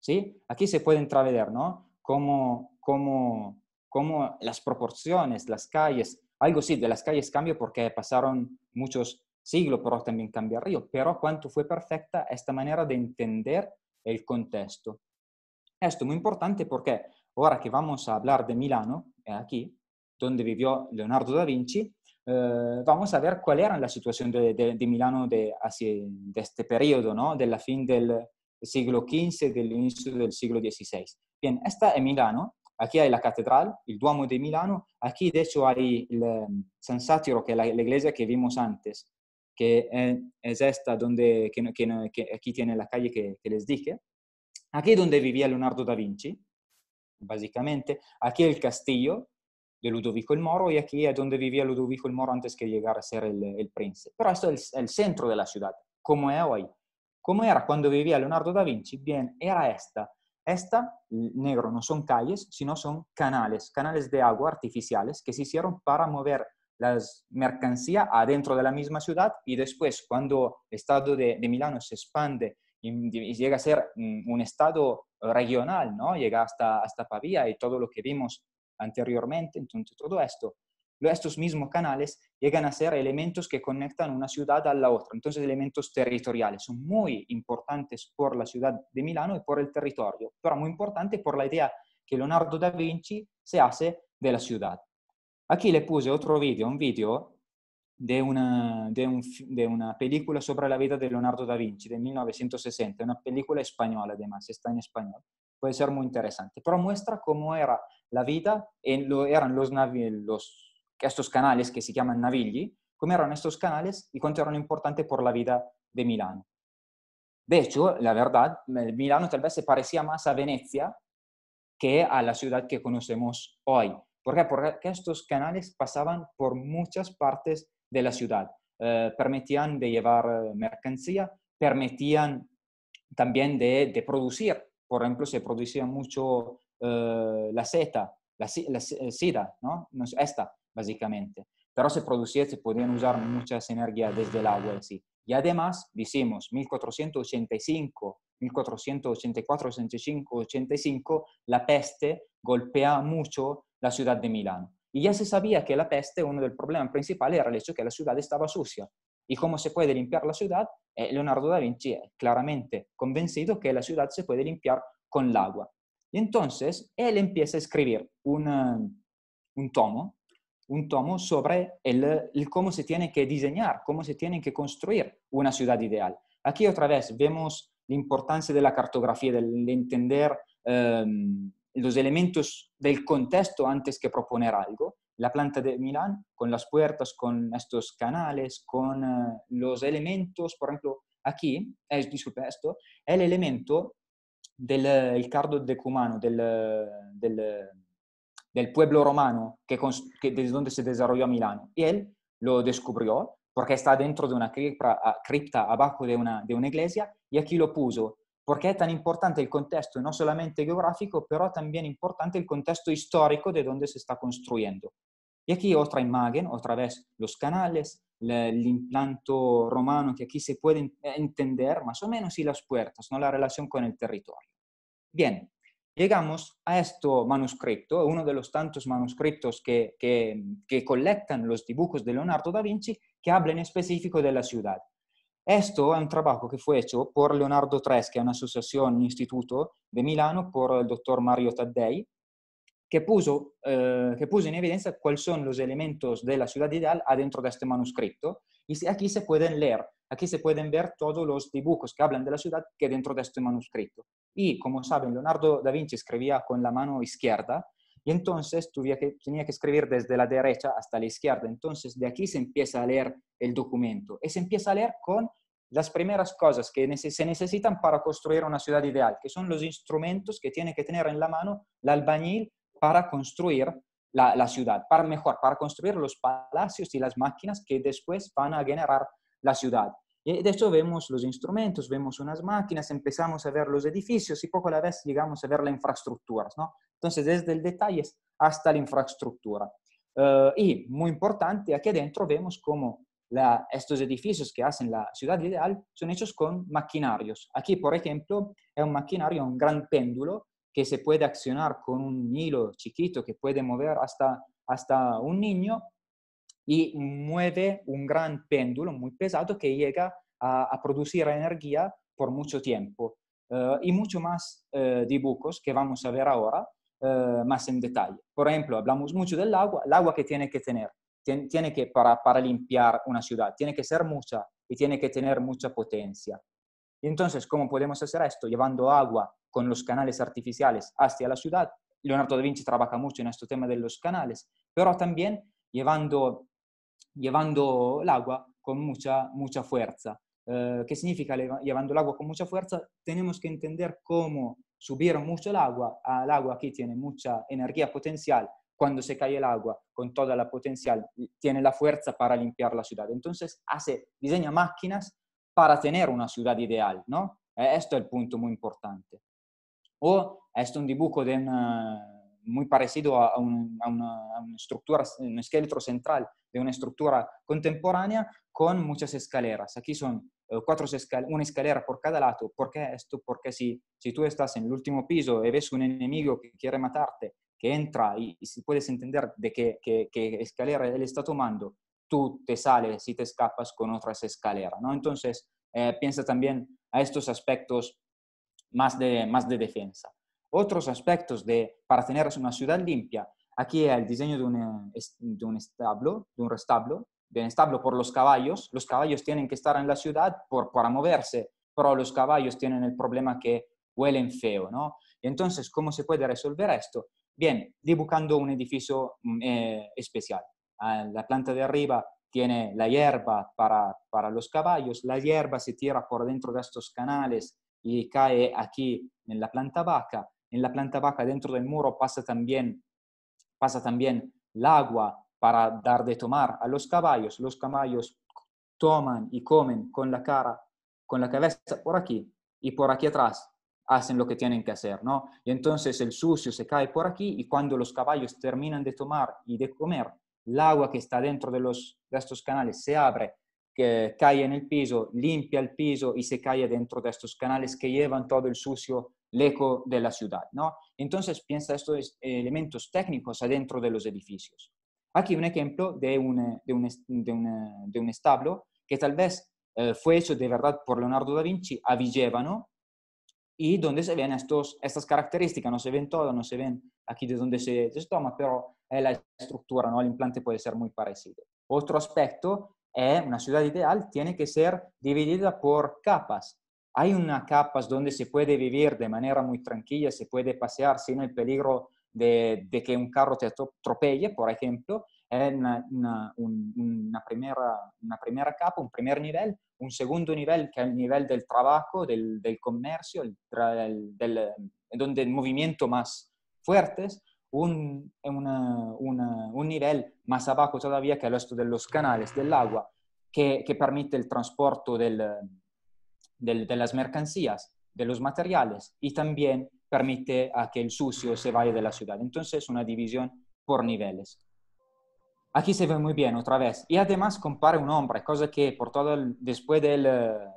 ¿sí? Aquí se puede entrever ¿no? Cómo, cómo, cómo las proporciones, las calles, algo sí, de las calles cambia porque pasaron muchos siglos, pero también cambia el río, pero cuánto fue perfecta esta manera de entender el contexto. Esto es muy importante porque ahora que vamos a hablar de Milano, aquí, donde vivió Leonardo da Vinci, eh, vamos a ver cuál era la situación de, de, Milano de, de, este periodo, ¿no? de la fin del siglo XV, del inicio del siglo XVI. Bien, esta es Milano, aquí hay la catedral, el Duomo de Milano, aquí de hecho hay el um, San Sátiro, que es la, la iglesia que vimos antes, que es esta donde, que, que, que aquí tiene la calle que, que, les dije. Aquí donde vivía Leonardo da Vinci, básicamente. Aquí el castillo de Ludovico el Moro y aquí es donde vivía Ludovico el Moro antes que llegara a ser el, el príncipe. Pero esto es el, el, centro de la ciudad, como es hoy. ¿Cómo era cuando vivía Leonardo da Vinci? Bien, era esta. Esta, negro, no son calles, sino son canales, canales de agua artificiales que se hicieron para mover las mercancías adentro de la misma ciudad y después cuando el estado de, de Milano se expande y, llega a ser un estado regional, ¿no? llega hasta, hasta Pavía y todo lo que vimos anteriormente, entonces todo esto, estos mismos canales llegan a ser elementos que conectan una ciudad a la otra, entonces elementos territoriales, son muy importantes por la ciudad de Milano y por el territorio, pero muy importante por la idea que Leonardo da Vinci se hace de la ciudad. Aquí le puse otro vídeo, un vídeo de una, de, un, de una, película sobre la vida de Leonardo da Vinci, de 1960, una película española además, está en español. Puede ser muy interesante, pero muestra cómo era la vida, en lo, eran los, los, estos canales que se llaman navigli, cómo eran estos canales y cuánto eran importantes por la vida de Milano. De hecho, la verdad, Milano tal vez se parecía más a Venecia que a la ciudad que conocemos hoy. ¿Por qué? Porque estos canales pasaban por muchas partes de la ciudad. Eh, permitían de llevar eh, mercancía, permitían también de, de, producir. Por ejemplo, se producía mucho eh, la seta, la, la, sida, ¿no? Esta, básicamente. Pero se producía, se podían usar muchas energías desde el agua, así. Y además, decimos, 1485, 1484, 85, 85, la peste golpea mucho la ciudad de Milán. Y ya se sabía que la peste, uno del problemas principales era el hecho que la ciudad estaba sucia. ¿Y cómo se puede limpiar la ciudad? Eh, Leonardo da Vinci es claramente convencido que la ciudad se puede limpiar con el agua. Y entonces él empieza a escribir un, un tomo, un tomo sobre el, el, cómo se tiene que diseñar, cómo se tiene que construir una ciudad ideal. Aquí otra vez vemos la importancia de la cartografía, de entender um, los elementos del contexto antes que proponer algo. La planta de Milán, con las puertas, con estos canales, con uh, los elementos, por ejemplo, aquí, eh, disculpe esto, es el elemento del el cardo decumano, del, del, del pueblo romano que, desde donde se desarrolló Milano. Y él lo descubrió porque está dentro de una cripta, cripta abajo de una, de una iglesia y aquí lo puso porque es tan importante el contexto, no solamente geográfico, pero también importante el contexto histórico de donde se está construyendo. Y aquí otra imagen, otra vez los canales, el implanto romano que aquí se puede entender más o menos y las puertas, ¿no? la relación con el territorio. Bien, llegamos a este manuscrito, uno de los tantos manuscritos que, que, que colectan los dibujos de Leonardo da Vinci que habla en específico de la ciudad. Esto es un trabajo que fue hecho por Leonardo Tres, que es una asociación, un instituto de Milano, por el doctor Mario Taddei, que puso, eh, que puso en evidencia cuáles son los elementos de la ciudad ideal adentro de este manuscrito. Y aquí se pueden leer, aquí se pueden ver todos los dibujos que hablan de la ciudad que dentro de este manuscrito. Y como saben, Leonardo da Vinci escribía con la mano izquierda y entonces tuve que, tenía que escribir desde la derecha hasta la izquierda. Entonces de aquí se empieza a leer el documento y se empieza a leer con las primeras cosas que se necesitan para construir una ciudad ideal, que son los instrumentos que tiene que tener en la mano el albañil para construir la, ciudad, para mejor, para construir los palacios y las máquinas que después van a generar la ciudad. Y de hecho vemos los instrumentos, vemos unas máquinas, empezamos a ver los edificios y poco a la vez llegamos a ver las infraestructuras, ¿no? Entonces, desde el detalle hasta la infraestructura. Uh, y muy importante, aquí adentro vemos cómo la, estos edificios que hacen la ciudad ideal son hechos con maquinarios. Aquí, por ejemplo, es un maquinario, un gran péndulo que se puede accionar con un hilo chiquito que puede mover hasta, hasta un niño y mueve un gran péndulo muy pesado que llega a, producir energía por mucho tiempo. Uh, y mucho más uh, dibujos que vamos a ver ahora, uh, más en detalle. Por ejemplo, hablamos mucho del agua, el agua que tiene que tener, tiene, que, para, para, limpiar una ciudad, tiene que ser mucha y tiene que tener mucha potencia. Entonces, ¿cómo podemos hacer esto? Llevando agua con los canales artificiales hacia la ciudad. Leonardo da Vinci trabaja mucho en este tema de los canales, pero también llevando llevando el agua con mucha, mucha fuerza. Eh, ¿Qué significa llevando el agua con mucha fuerza? Tenemos que entender cómo subir mucho el agua. El agua aquí tiene mucha energía potencial. Cuando se cae el agua con toda la potencial, tiene la fuerza para limpiar la ciudad. Entonces, hace, diseña máquinas para tener una ciudad ideal, ¿no? Eh, esto es el punto muy importante. O es un dibujo de una, muy parecido a, un, a, una, a, una, estructura, un esqueleto central de una estructura contemporánea con muchas escaleras. Aquí son eh, cuatro escal una escalera por cada lado. ¿Por qué esto? Porque si, si tú estás en el último piso y ves un enemigo que quiere matarte, que entra y, y si puedes entender de qué, qué, qué, escalera él está tomando, tú te sales y te escapas con otras escaleras. ¿no? Entonces, eh, piensa también a estos aspectos más de, más de defensa. Otros aspectos de, para tener una ciudad limpia, aquí el diseño de un, de un establo, de un restablo, de un establo por los caballos. Los caballos tienen que estar en la ciudad por, para moverse, pero los caballos tienen el problema que huelen feo, ¿no? Entonces, ¿cómo se puede resolver esto? Bien, dibujando un edificio mm, eh, especial. la planta de arriba tiene la hierba para, para los caballos, la hierba se tira por dentro de estos canales y cae aquí en la planta baja en la planta baja dentro del muro pasa también, pasa también el agua para dar de tomar a los caballos. Los caballos toman y comen con la cara, con la cabeza por aquí y por aquí atrás hacen lo que tienen que hacer, ¿no? Y entonces el sucio se cae por aquí y cuando los caballos terminan de tomar y de comer, el agua que está dentro de, los, de estos canales se abre, que cae en el piso, limpia el piso y se cae dentro de estos canales que llevan todo el sucio el eco de la ciudad, ¿no? Entonces piensa estos elementos técnicos adentro de los edificios. Aquí un ejemplo de un, de un, de un, establo que tal vez eh, fue hecho de verdad por Leonardo da Vinci a Vigevano y donde se ven estos, estas características, no se ven todas, no se ven aquí de donde se, se toma, pero la estructura, ¿no? el implante puede ser muy parecido. Otro aspecto es una ciudad ideal, tiene que ser dividida por capas. Hay una capas donde se puede vivir de manera muy tranquila, se puede pasear sin el peligro de, que un carro te atropelle, por ejemplo, es una, primera, una primera capa, un primer nivel, un segundo nivel que es el nivel del trabajo, del, comercio, del, donde el movimiento más fuertes, un, nivel más abajo todavía que el resto de los canales del agua que, que permite el transporte del, de las mercancías, de los materiales y también permite a que el sucio se vaya de la ciudad. Entonces, una división por niveles. Aquí se ve muy bien otra vez. Y además compara un hombre, cosa que por todo el, después del,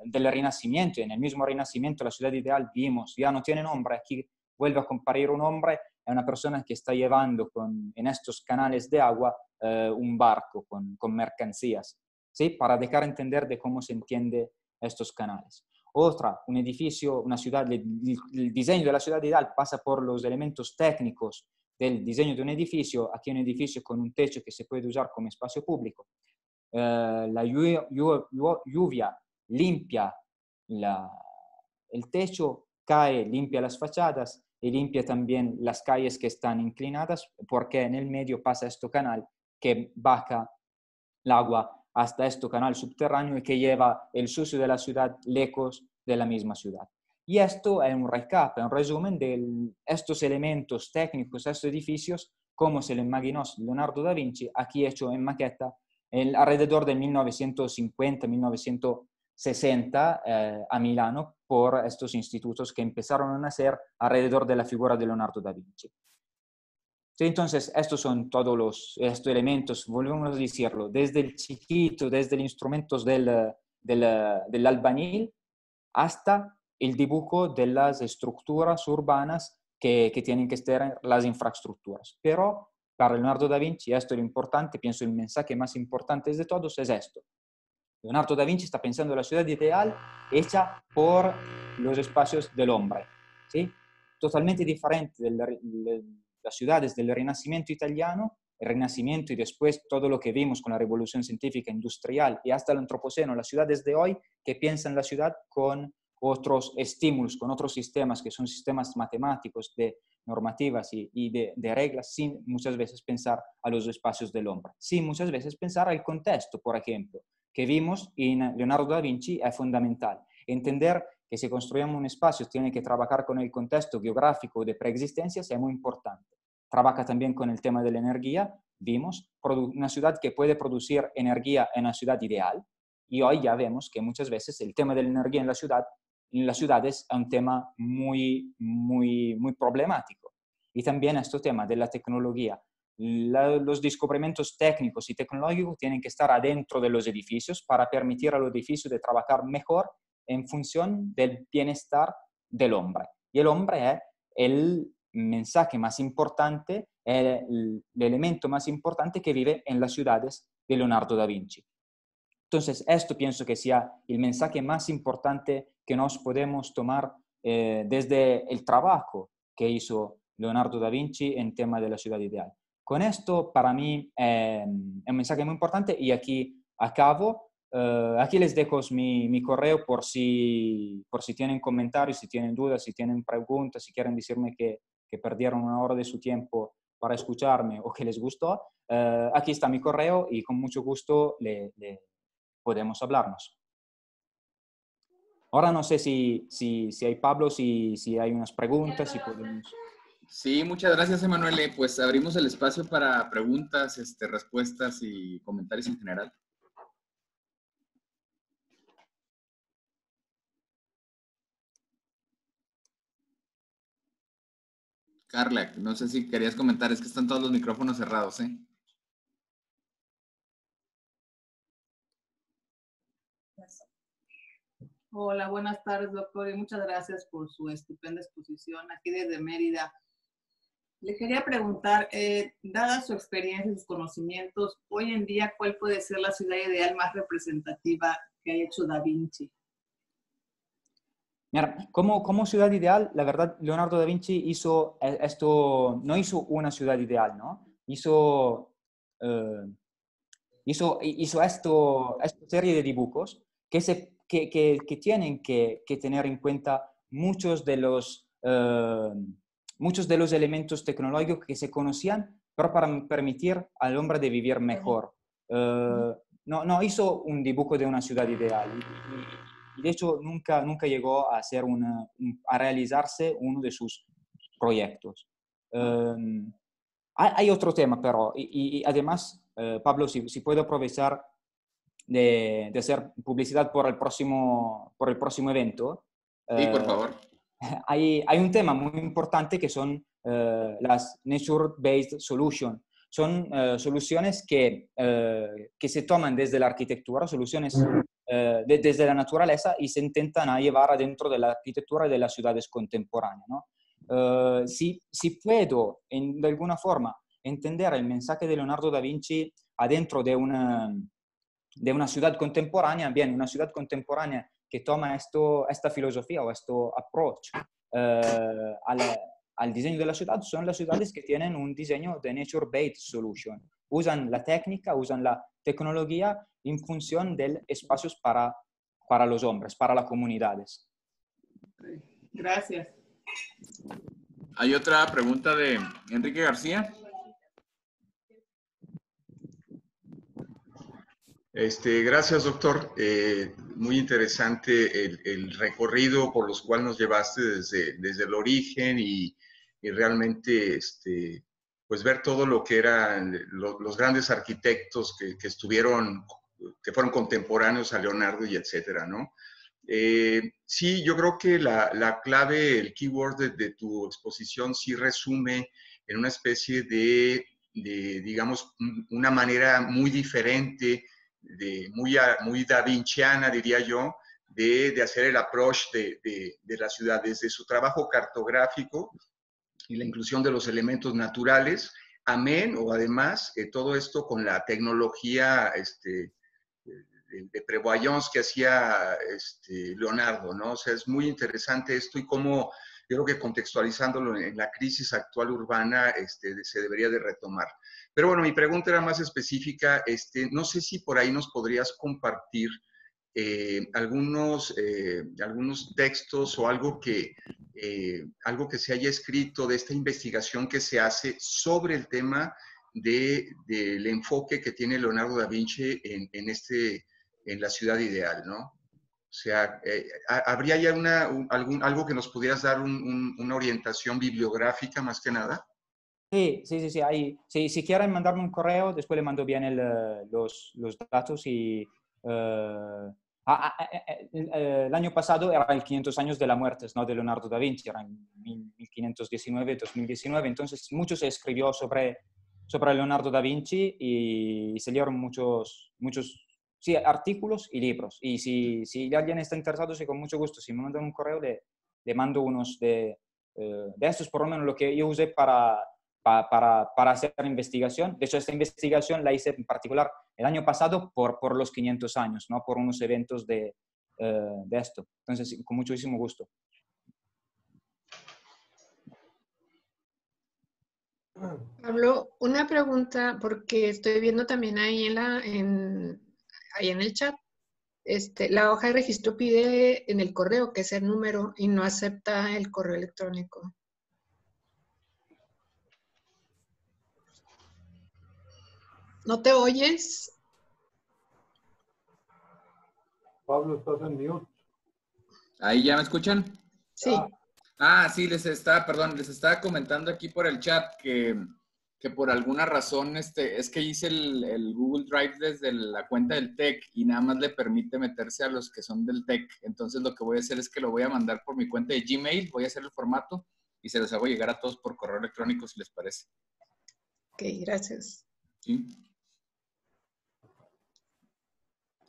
del Renacimiento, en el mismo Renacimiento, la ciudad ideal vimos, ya no tiene nombre, aquí vuelve a comparar un hombre, es una persona que está llevando con, en estos canales de agua eh, un barco con, con, mercancías, ¿sí? para dejar entender de cómo se entiende estos canales. Otra, un edificio, una ciudad, el diseño de la ciudad ideal pasa por los elementos técnicos del diseño de un edificio, aquí un edificio con un techo que se puede usar como espacio público. Eh, la lluvia, limpia la, el techo, cae, limpia las fachadas y limpia también las calles que están inclinadas porque en el medio pasa este canal que baja el agua hasta este canal subterráneo y que lleva el sucio de la ciudad lejos de la misma ciudad. Y esto es un recap, un resumen de estos elementos técnicos, estos edificios, como se lo imaginó Leonardo da Vinci, aquí hecho en maqueta el, alrededor de 1950-1960 eh, a Milano por estos institutos que empezaron a nacer alrededor de la figura de Leonardo da Vinci. entonces, estos son todos los estos elementos, volvemos a decirlo, desde el chiquito, desde los instrumentos del, del, del albañil hasta el dibujo de las estructuras urbanas que, que tienen que estar las infraestructuras. Pero para Leonardo da Vinci, esto es lo importante, pienso el mensaje más importante de todos es esto. Leonardo da Vinci está pensando en la ciudad ideal hecha por los espacios del hombre, ¿sí? totalmente diferente de las ciudades del Renacimiento italiano, el Renacimiento y después todo lo que vimos con la revolución científica industrial y hasta el Antropoceno, las ciudades de hoy que piensan la ciudad con otros estímulos, con otros sistemas que son sistemas matemáticos de normativas y, de, reglas, sin muchas veces pensar a los espacios del hombre, sin muchas veces pensar al contexto, por ejemplo, que vimos en Leonardo da Vinci es fundamental. Entender que si construimos un espacio tiene que trabajar con el contexto geográfico de preexistencia es muy importante. Trabaja también con el tema de la energía. Vimos una ciudad que puede producir energía en una ciudad ideal, y hoy ya vemos que muchas veces el tema de la energía en la ciudad en las ciudades es un tema muy, muy, muy problemático. Y también este tema de la tecnología. Los descubrimientos técnicos y tecnológicos tienen que estar adentro de los edificios para permitir a los edificios de trabajar mejor en función del bienestar del hombre. Y el hombre es el mensaje más importante, el, el elemento más importante que vive en las ciudades de Leonardo da Vinci. Entonces, esto pienso que sea el mensaje más importante que nos podemos tomar eh, desde el trabajo que hizo Leonardo da Vinci en tema de la ciudad ideal. Con esto, para mí, eh, es un mensaje muy importante y aquí acabo. Eh, aquí les dejo mi, correo por si, por si tienen comentarios, si tienen dudas, si tienen preguntas, si quieren decirme que, que perdieron una hora de su tiempo para escucharme o que les gustó. aquí está mi correo y con mucho gusto le, le podemos hablarnos. Ahora no sé si, si, si hay Pablo, si, si hay unas preguntas, si podemos... Sí, muchas gracias, Emanuele. Pues abrimos el espacio para preguntas, este, respuestas y comentarios en general. Carla, no sé si querías comentar, es que están todos los micrófonos cerrados, ¿eh? Hola, buenas tardes, doctor, y muchas gracias por su estupenda exposición aquí desde Mérida. Le quería preguntar, eh, dada su experiencia y sus conocimientos, hoy en día, ¿cuál puede ser la ciudad ideal más representativa que ha hecho Da Vinci? Mira, como, como ciudad ideal, la verdad, Leonardo da Vinci hizo eh, esto, no hizo una ciudad ideal, ¿no? Hizo, eh, hizo, hizo esto, esta serie de dibujos que se que, tienen que, tener en cuenta muchos de, los, eh, muchos de los elementos tecnológicos que se conocían, pero para permitir al hombre de vivir mejor. Eh, no, no hizo un dibujo de una ciudad ideal y, de hecho nunca, nunca llegó a, hacer una, a realizarse uno de sus proyectos. Eh, hay, otro tema, pero, y, además, eh, Pablo, si, si, puedo aprovechar de, de, hacer publicidad por el próximo, por el próximo evento. Sí, por favor. Hay, hay un tema muy importante que son las Nature-Based Solutions son eh, soluciones que, eh, que se toman desde la arquitectura, soluciones eh, desde la naturaleza y se intentan llevar adentro de la arquitectura de las ciudades contemporáneas. ¿no? si, si puedo, en, de alguna forma, entender el mensaje de Leonardo da Vinci adentro de una, de una ciudad contemporánea, bien, una ciudad contemporánea que toma esto, esta filosofía o este approach al, al diseño de la ciudad son las ciudades que tienen un diseño de nature-based solution. Usan la técnica, usan la tecnología en función de espacios para, para los hombres, para las comunidades. Gracias. Hay otra pregunta de Enrique García. Este, gracias, doctor. Eh, muy interesante el, recorrido por los cuales nos llevaste desde, desde el origen y, y realmente este, pues ver todo lo que eran los, grandes arquitectos que, que, estuvieron, que fueron contemporáneos a Leonardo y etcétera, ¿no? Eh, sí, yo creo que la, la clave, el keyword de, de, tu exposición sí resume en una especie de, de digamos, una manera muy diferente, de, muy, muy da vinciana, diría yo, de, de, hacer el approach de, de, la ciudad, desde su trabajo cartográfico y la inclusión de los elementos naturales. Amén, o además, eh, todo esto con la tecnología este, de, de que hacía este, Leonardo, ¿no? O sea, es muy interesante esto y cómo yo creo que contextualizándolo en la crisis actual urbana este, se debería de retomar. Pero bueno, mi pregunta era más específica. Este, no sé si por ahí nos podrías compartir eh, algunos, eh, algunos textos o algo que, eh, algo que se haya escrito de esta investigación que se hace sobre el tema de, del enfoque que tiene Leonardo da Vinci en, en, este, en la ciudad ideal, ¿no? Sea, ¿habría ya una, algún, algo que nos pudieras dar una orientación bibliográfica más que nada? Sí, sí, sí, sí. Hay, si, si quieren mandarme un correo, después le mando bien el, los, los, datos y Ah, ah, eh, eh, eh, el año pasado era el 500 años de la muerte ¿no? de Leonardo da Vinci, era en 1519-2019, entonces mucho se escribió sobre, sobre Leonardo da Vinci y se leyeron muchos, muchos sí, artículos y libros. Y si, si alguien está interesado, sí, con mucho gusto, si me mandan un correo, le, le mando unos de, de estos, por lo menos lo que yo usé para, para, para, hacer investigación. De hecho, esta investigación la hice en particular el año pasado por, por los 500 años, ¿no? por unos eventos de, eh, de esto. Entonces, con muchísimo gusto. Pablo, una pregunta, porque estoy viendo también ahí en, la, en, ahí en el chat, este, la hoja de registro pide en el correo que sea el número y no acepta el correo electrónico. ¿No te oyes? Pablo, estás en mute. ¿Ahí ya me escuchan? Sí. Ah, sí, les está, perdón, les estaba comentando aquí por el chat que, que por alguna razón este, es que hice el, el, Google Drive desde la cuenta del TEC y nada más le permite meterse a los que son del TEC. Entonces lo que voy a hacer es que lo voy a mandar por mi cuenta de Gmail, voy a hacer el formato y se los hago llegar a todos por correo electrónico si les parece. Ok, gracias. Sí.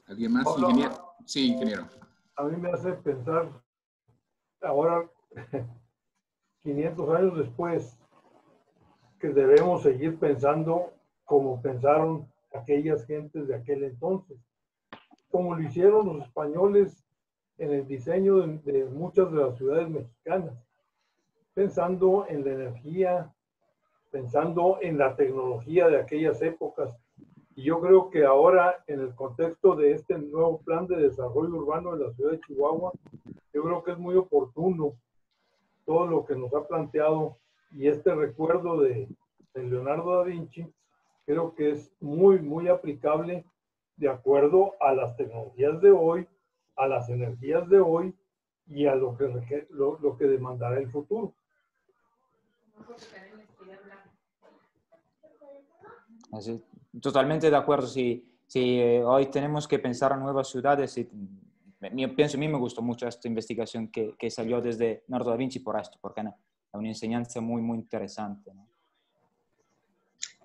¿Alguien más? ingeniero. Sí, ingeniero. A mí me hace pensar, ahora, 500 años después, que debemos seguir pensando como pensaron aquellas gentes de aquel entonces, como lo hicieron los españoles en el diseño de, de muchas de las ciudades mexicanas, pensando en la energía, pensando en la tecnología de aquellas épocas, y yo creo que ahora, en el contexto de este nuevo plan de desarrollo urbano de la ciudad de Chihuahua, yo creo que es muy oportuno todo lo que nos ha planteado y este recuerdo de, Leonardo da Vinci, creo que es muy, muy aplicable de acuerdo a las tecnologías de hoy, a las energías de hoy y a lo que, lo, lo que demandará el futuro. totalmente de acuerdo. Si, si eh, hoy tenemos que pensar en nuevas ciudades, y, me, pienso, a mí me gustó mucho esta investigación que, que salió desde Leonardo da Vinci por esto, porque es una enseñanza muy, muy interesante.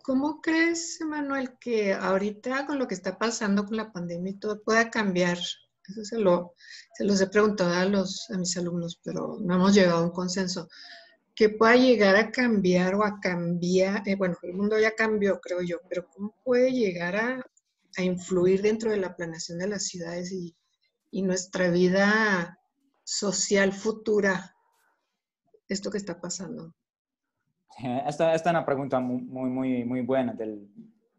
¿Cómo crees, Manuel, que ahorita con lo que está pasando con la pandemia y todo pueda cambiar? Eso se, lo, se los he preguntado a, los, a mis alumnos, pero no hemos llegado a un consenso que pueda llegar a cambiar o a cambiar, eh, bueno, el mundo ya cambió, creo yo, pero ¿cómo puede llegar a, influir dentro de la planeación de las ciudades y, nuestra vida social futura esto que está pasando? Esta, esta es una pregunta muy, muy, muy buena, del,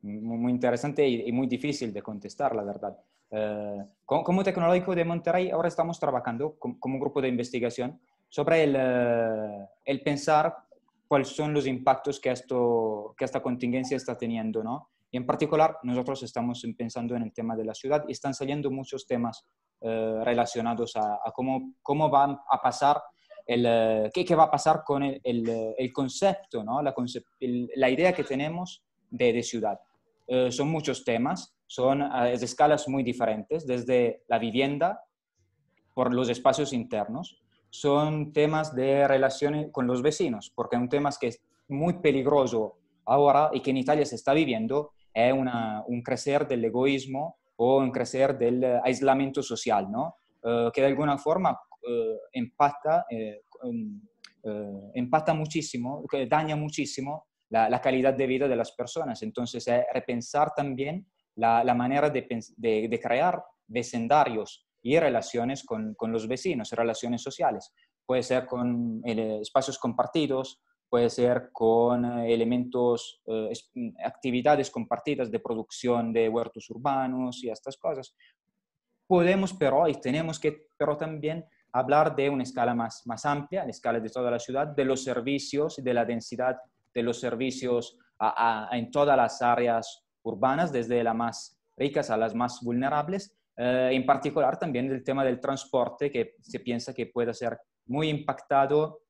muy, interesante y, muy difícil de contestar, la verdad. Eh, como, tecnológico de Monterrey, ahora estamos trabajando como un grupo de investigación sobre el, eh, el, pensar cuáles son los impactos que, esto, que esta contingencia está teniendo, ¿no? Y en particular, nosotros estamos pensando en el tema de la ciudad y están saliendo muchos temas eh, relacionados a, cómo, cómo va a pasar, el, eh, qué, qué, va a pasar con el, el, concepto, ¿no? La, la, idea que tenemos de, de ciudad. son muchos temas, son de escalas muy diferentes, desde la vivienda, por los espacios internos, son temas de relaciones con los vecinos, porque un tema que es muy peligroso ahora y que en Italia se está viviendo es un crecer del egoísmo o un crecer del eh, aislamiento social, ¿no? Eh, que de alguna forma eh, empata, empata muchísimo, que daña muchísimo la, calidad de vida de las personas. Entonces, es repensar también la, manera de, crear vecindarios y relaciones con, con los vecinos, relaciones sociales. Puede ser con eh, espacios compartidos, puede ser con eh, elementos, eh, actividades compartidas de producción de huertos urbanos y estas cosas. Podemos, pero, y tenemos que, pero también hablar de una escala más, más amplia, la escala de toda la ciudad, de los servicios, de la densidad de los servicios en todas las áreas urbanas, desde las más ricas a las más vulnerables, eh, en particular también el tema del transporte, que se piensa que puede ser muy impactado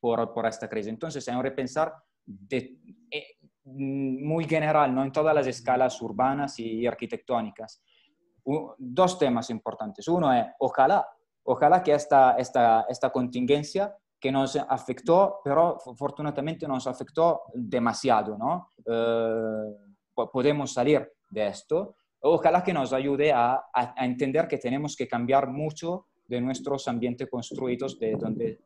por, por esta crisis. Entonces, hay un repensar de, eh, muy general, no en todas las escalas urbanas y arquitectónicas. dos temas importantes. Uno es, ojalá, ojalá que esta, esta, esta contingencia que nos afectó, pero afortunadamente nos afectó demasiado, ¿no? Eh, podemos salir de esto ojalá que nos ayude a, entender que tenemos que cambiar mucho de nuestros ambientes construidos de donde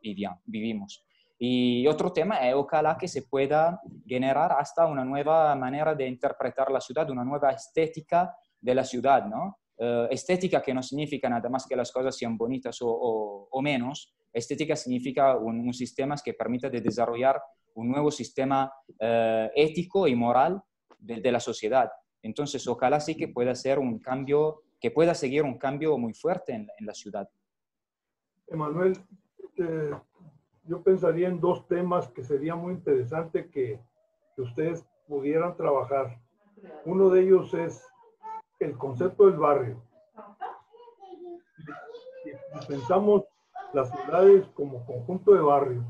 vivimos. Y otro tema es ojalá que se pueda generar hasta una nueva manera de interpretar la ciudad, una nueva estética de la ciudad, ¿no? Eh, estética que no significa nada más que las cosas sean bonitas o, menos. Estética significa un, sistema que permita de desarrollar un nuevo sistema eh, ético y moral de la sociedad. Entonces, ojalá sí que pueda ser un cambio, que pueda seguir un cambio muy fuerte en, la ciudad. Emanuel, eh, yo pensaría en dos temas que sería muy interesante que, ustedes pudieran trabajar. Uno de ellos es el concepto del barrio. Si pensamos las ciudades como conjunto de barrios,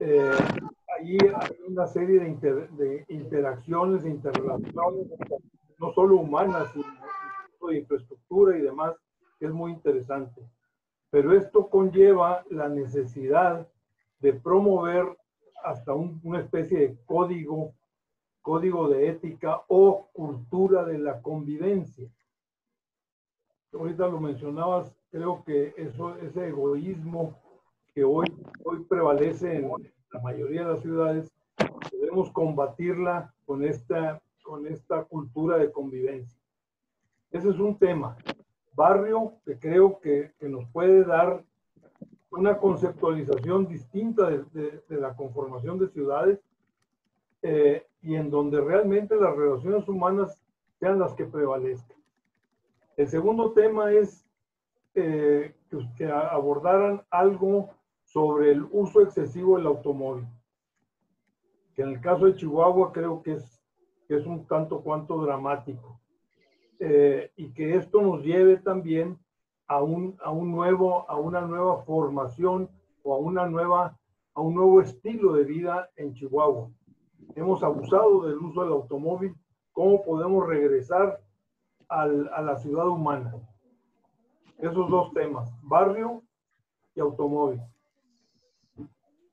eh, ahí hay una serie de, de interacciones, interrelaciones, no solo humanas, sino de infraestructura y demás, que es muy interesante. Pero esto conlleva la necesidad de promover hasta una especie de código, código de ética o cultura de la convivencia. Ahorita lo mencionabas, creo que eso, ese egoísmo que hoy, hoy prevalece en, la mayoría de las ciudades, podemos combatirla con esta, con esta cultura de convivencia. Ese es un tema. Barrio que creo que, que nos puede dar una conceptualización distinta de, de, la conformación de ciudades eh, y en donde realmente las relaciones humanas sean las que prevalezcan. El segundo tema es eh, que, que abordaran algo sobre el uso excesivo del automóvil, que en el caso de Chihuahua creo que es, un tanto cuanto dramático, eh, y que esto nos lleve también a un, a un nuevo, a una nueva formación o a una nueva, a un nuevo estilo de vida en Chihuahua. Hemos abusado del uso del automóvil, cómo podemos regresar al, a la ciudad humana. Esos dos temas, barrio y automóvil.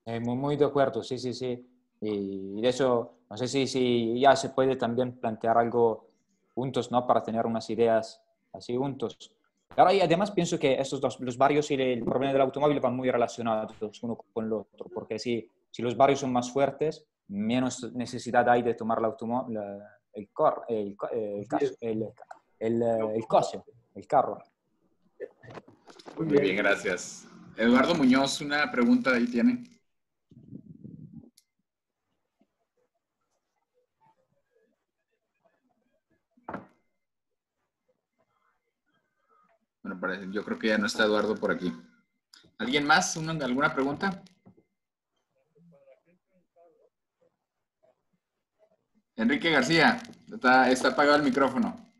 Eh, muy, muy de acuerdo, sí, sí, sí. Y de eso, no sé si, si ya se puede también plantear algo juntos, ¿no? Para tener unas ideas así juntos. Ahora, y además pienso que estos dos, los barrios y el problema del automóvil van muy relacionados uno con el otro, porque si, si los barrios son más fuertes, menos necesidad hay de tomar el automóvil, el, cor, el, el, el, el, el coche, el carro. Muy bien, gracias. Eduardo Muñoz, una pregunta ahí tiene. Bueno, yo creo que ya no está Eduardo por aquí. ¿Alguien más? ¿Alguna pregunta? Enrique García, está, apagado el micrófono.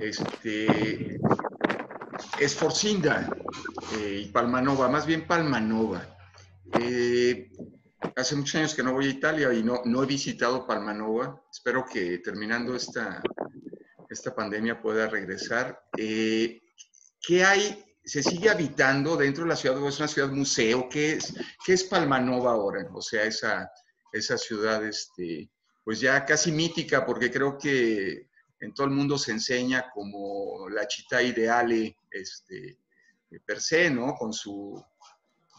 Este, Esforcinda eh, y Palmanova, más bien Palmanova. Eh, hace muchos años que no voy a Italia y no, no he visitado Palmanova. Espero que terminando esta, esta pandemia pueda regresar. Eh, ¿Qué hay? ¿Se sigue habitando dentro de la ciudad o es una ciudad museo? ¿Qué es, qué es Palmanova ahora? O sea, esa, esa ciudad, este, pues ya casi mítica, porque creo que en todo el mundo se enseña como la chita ideale este, per se, ¿no? Con su,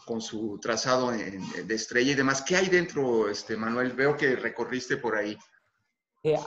con su trazado de estrella y demás. ¿Qué hay dentro, este, Manuel? Veo que recorriste por ahí. Eh,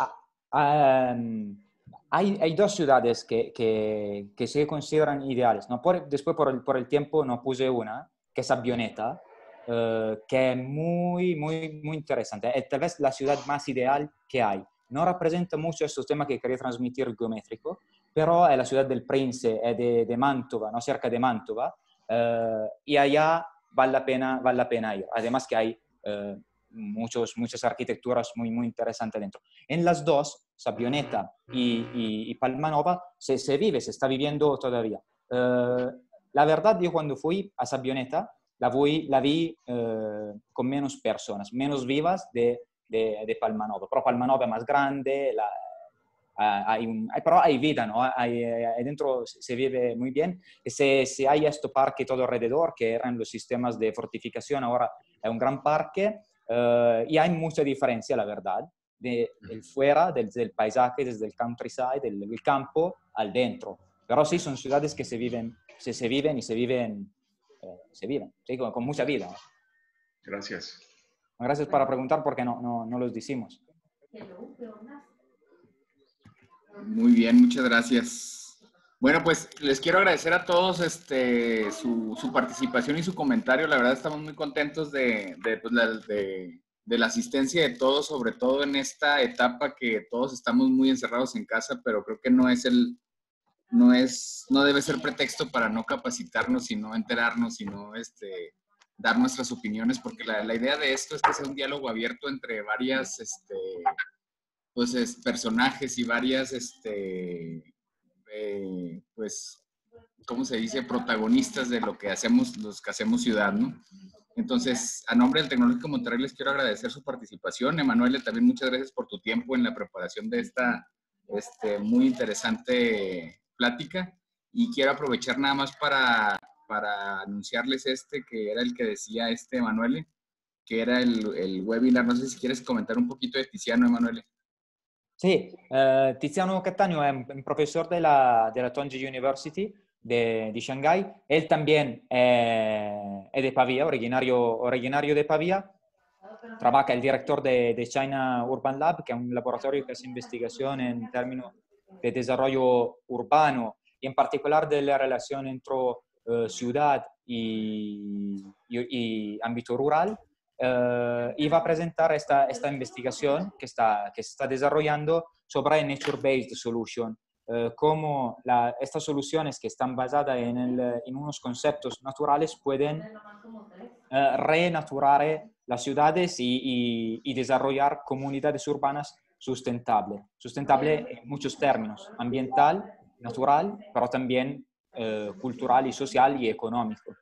hay, hay, dos ciudades que, que, que, se consideran ideales. ¿no? Por, después, por el, por el tiempo, no puse una, que es Avioneta, eh, que es muy, muy, muy interesante. Es tal vez la ciudad más ideal que hay. No representa mucho estos temas que quería transmitir geométrico, pero es la ciudad del Prince, de, de Mantova, ¿no? cerca de Mantova, eh, y allá vale la, pena, vale la pena ir. Además que hay eh, muchos, muchas arquitecturas muy, muy interesantes dentro. En las dos, Sabioneta y, Palmanova, se, se, vive, se está viviendo todavía. la verdad, yo cuando fui a Sabioneta, la, voy, la vi eh, con menos personas, menos vivas de, de, de Palmanova. Pero Palmanova es más grande, la, hay un, pero hay vida, ¿no? Hay, hay dentro se vive muy bien. Y se, se hay este parque todo alrededor, que eran los sistemas de fortificación, ahora es un gran parque. Y hay mucha diferencia, la verdad, de, del fuera, del, del, paisaje, desde el countryside, del, del, campo al dentro. Pero sí, son ciudades que se viven, se, se viven y se viven se viven, ¿sí? con, con, mucha vida. Gracias. Gracias para preguntar porque no, no, no los decimos. Muy bien, muchas gracias. Bueno, pues les quiero agradecer a todos este, su, su participación y su comentario. La verdad estamos muy contentos de, de, pues, la, de, de, la asistencia de todos, sobre todo en esta etapa que todos estamos muy encerrados en casa, pero creo que no es el, no es, no debe ser pretexto para no capacitarnos y no enterarnos y no este, dar nuestras opiniones, porque la, la, idea de esto es que sea un diálogo abierto entre varias, este, pues, es, personajes y varias, este, eh, pues, ¿cómo se dice? Protagonistas de lo que hacemos, los que hacemos ciudad, ¿no? Entonces, a nombre del Tecnológico Monterrey les quiero agradecer su participación. Emanuel, también muchas gracias por tu tiempo en la preparación de esta este, muy interesante plática y quiero aprovechar nada más para, para anunciarles este, que era el que decía este Emanuele, que era el, el, webinar. No sé si quieres comentar un poquito de Tiziano, Emanuele. Sí, uh, Tiziano Cattaneo es un profesor de la, de la Tongji University de, de Shanghai. Él también es, es de Pavía, originario, originario de Pavía. Trabaja el director de, de China Urban Lab, que es un laboratorio que hace investigación en términos de desarrollo urbano y en particular de la relación entre uh, ciudad y, y, y, ámbito rural, uh, iba a presentar esta, esta investigación que, está, que se está desarrollando sobre Nature-Based Solution, uh, cómo la, estas soluciones que están basadas en, el, en unos conceptos naturales pueden renaturar las ciudades y, y desarrollar comunidades urbanas sustentable. Sustentable en muchos términos, ambiental, natural, pero también eh, cultural y social y económico.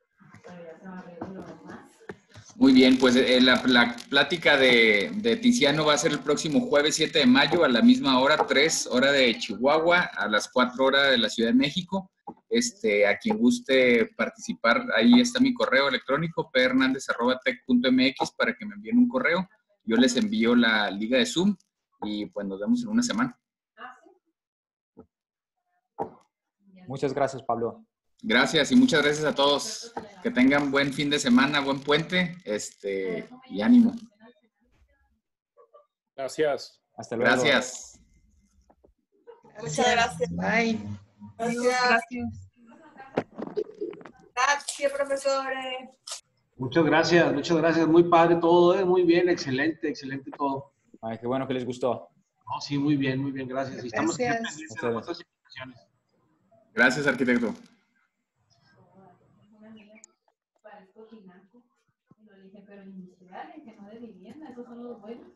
Muy bien, pues eh, la, la, plática de, de, Tiziano va a ser el próximo jueves 7 de mayo a la misma hora, 3 hora de Chihuahua, a las 4 horas de la Ciudad de México. Este, a quien guste participar, ahí está mi correo electrónico, phernandez.tech.mx para que me envíen un correo. Yo les envío la liga de Zoom y pues nos vemos en una semana. Muchas gracias, Pablo. Gracias y muchas gracias a todos. Que tengan buen fin de semana, buen puente este, y ánimo. Gracias. Hasta luego. Gracias. Muchas gracias. Bye. Gracias. Gracias, profesores. Muchas gracias, muchas gracias. Muy padre todo, ¿eh? muy bien, excelente, excelente todo. Ay, qué bueno que les gustó. Oh, sí, muy bien, muy bien, gracias. Y estamos Gracias. pendientes de otras invitaciones. Gracias, arquitecto. Parezco blanco. Y lo dije, pero industriales, que no de vivienda, esos son los buenos.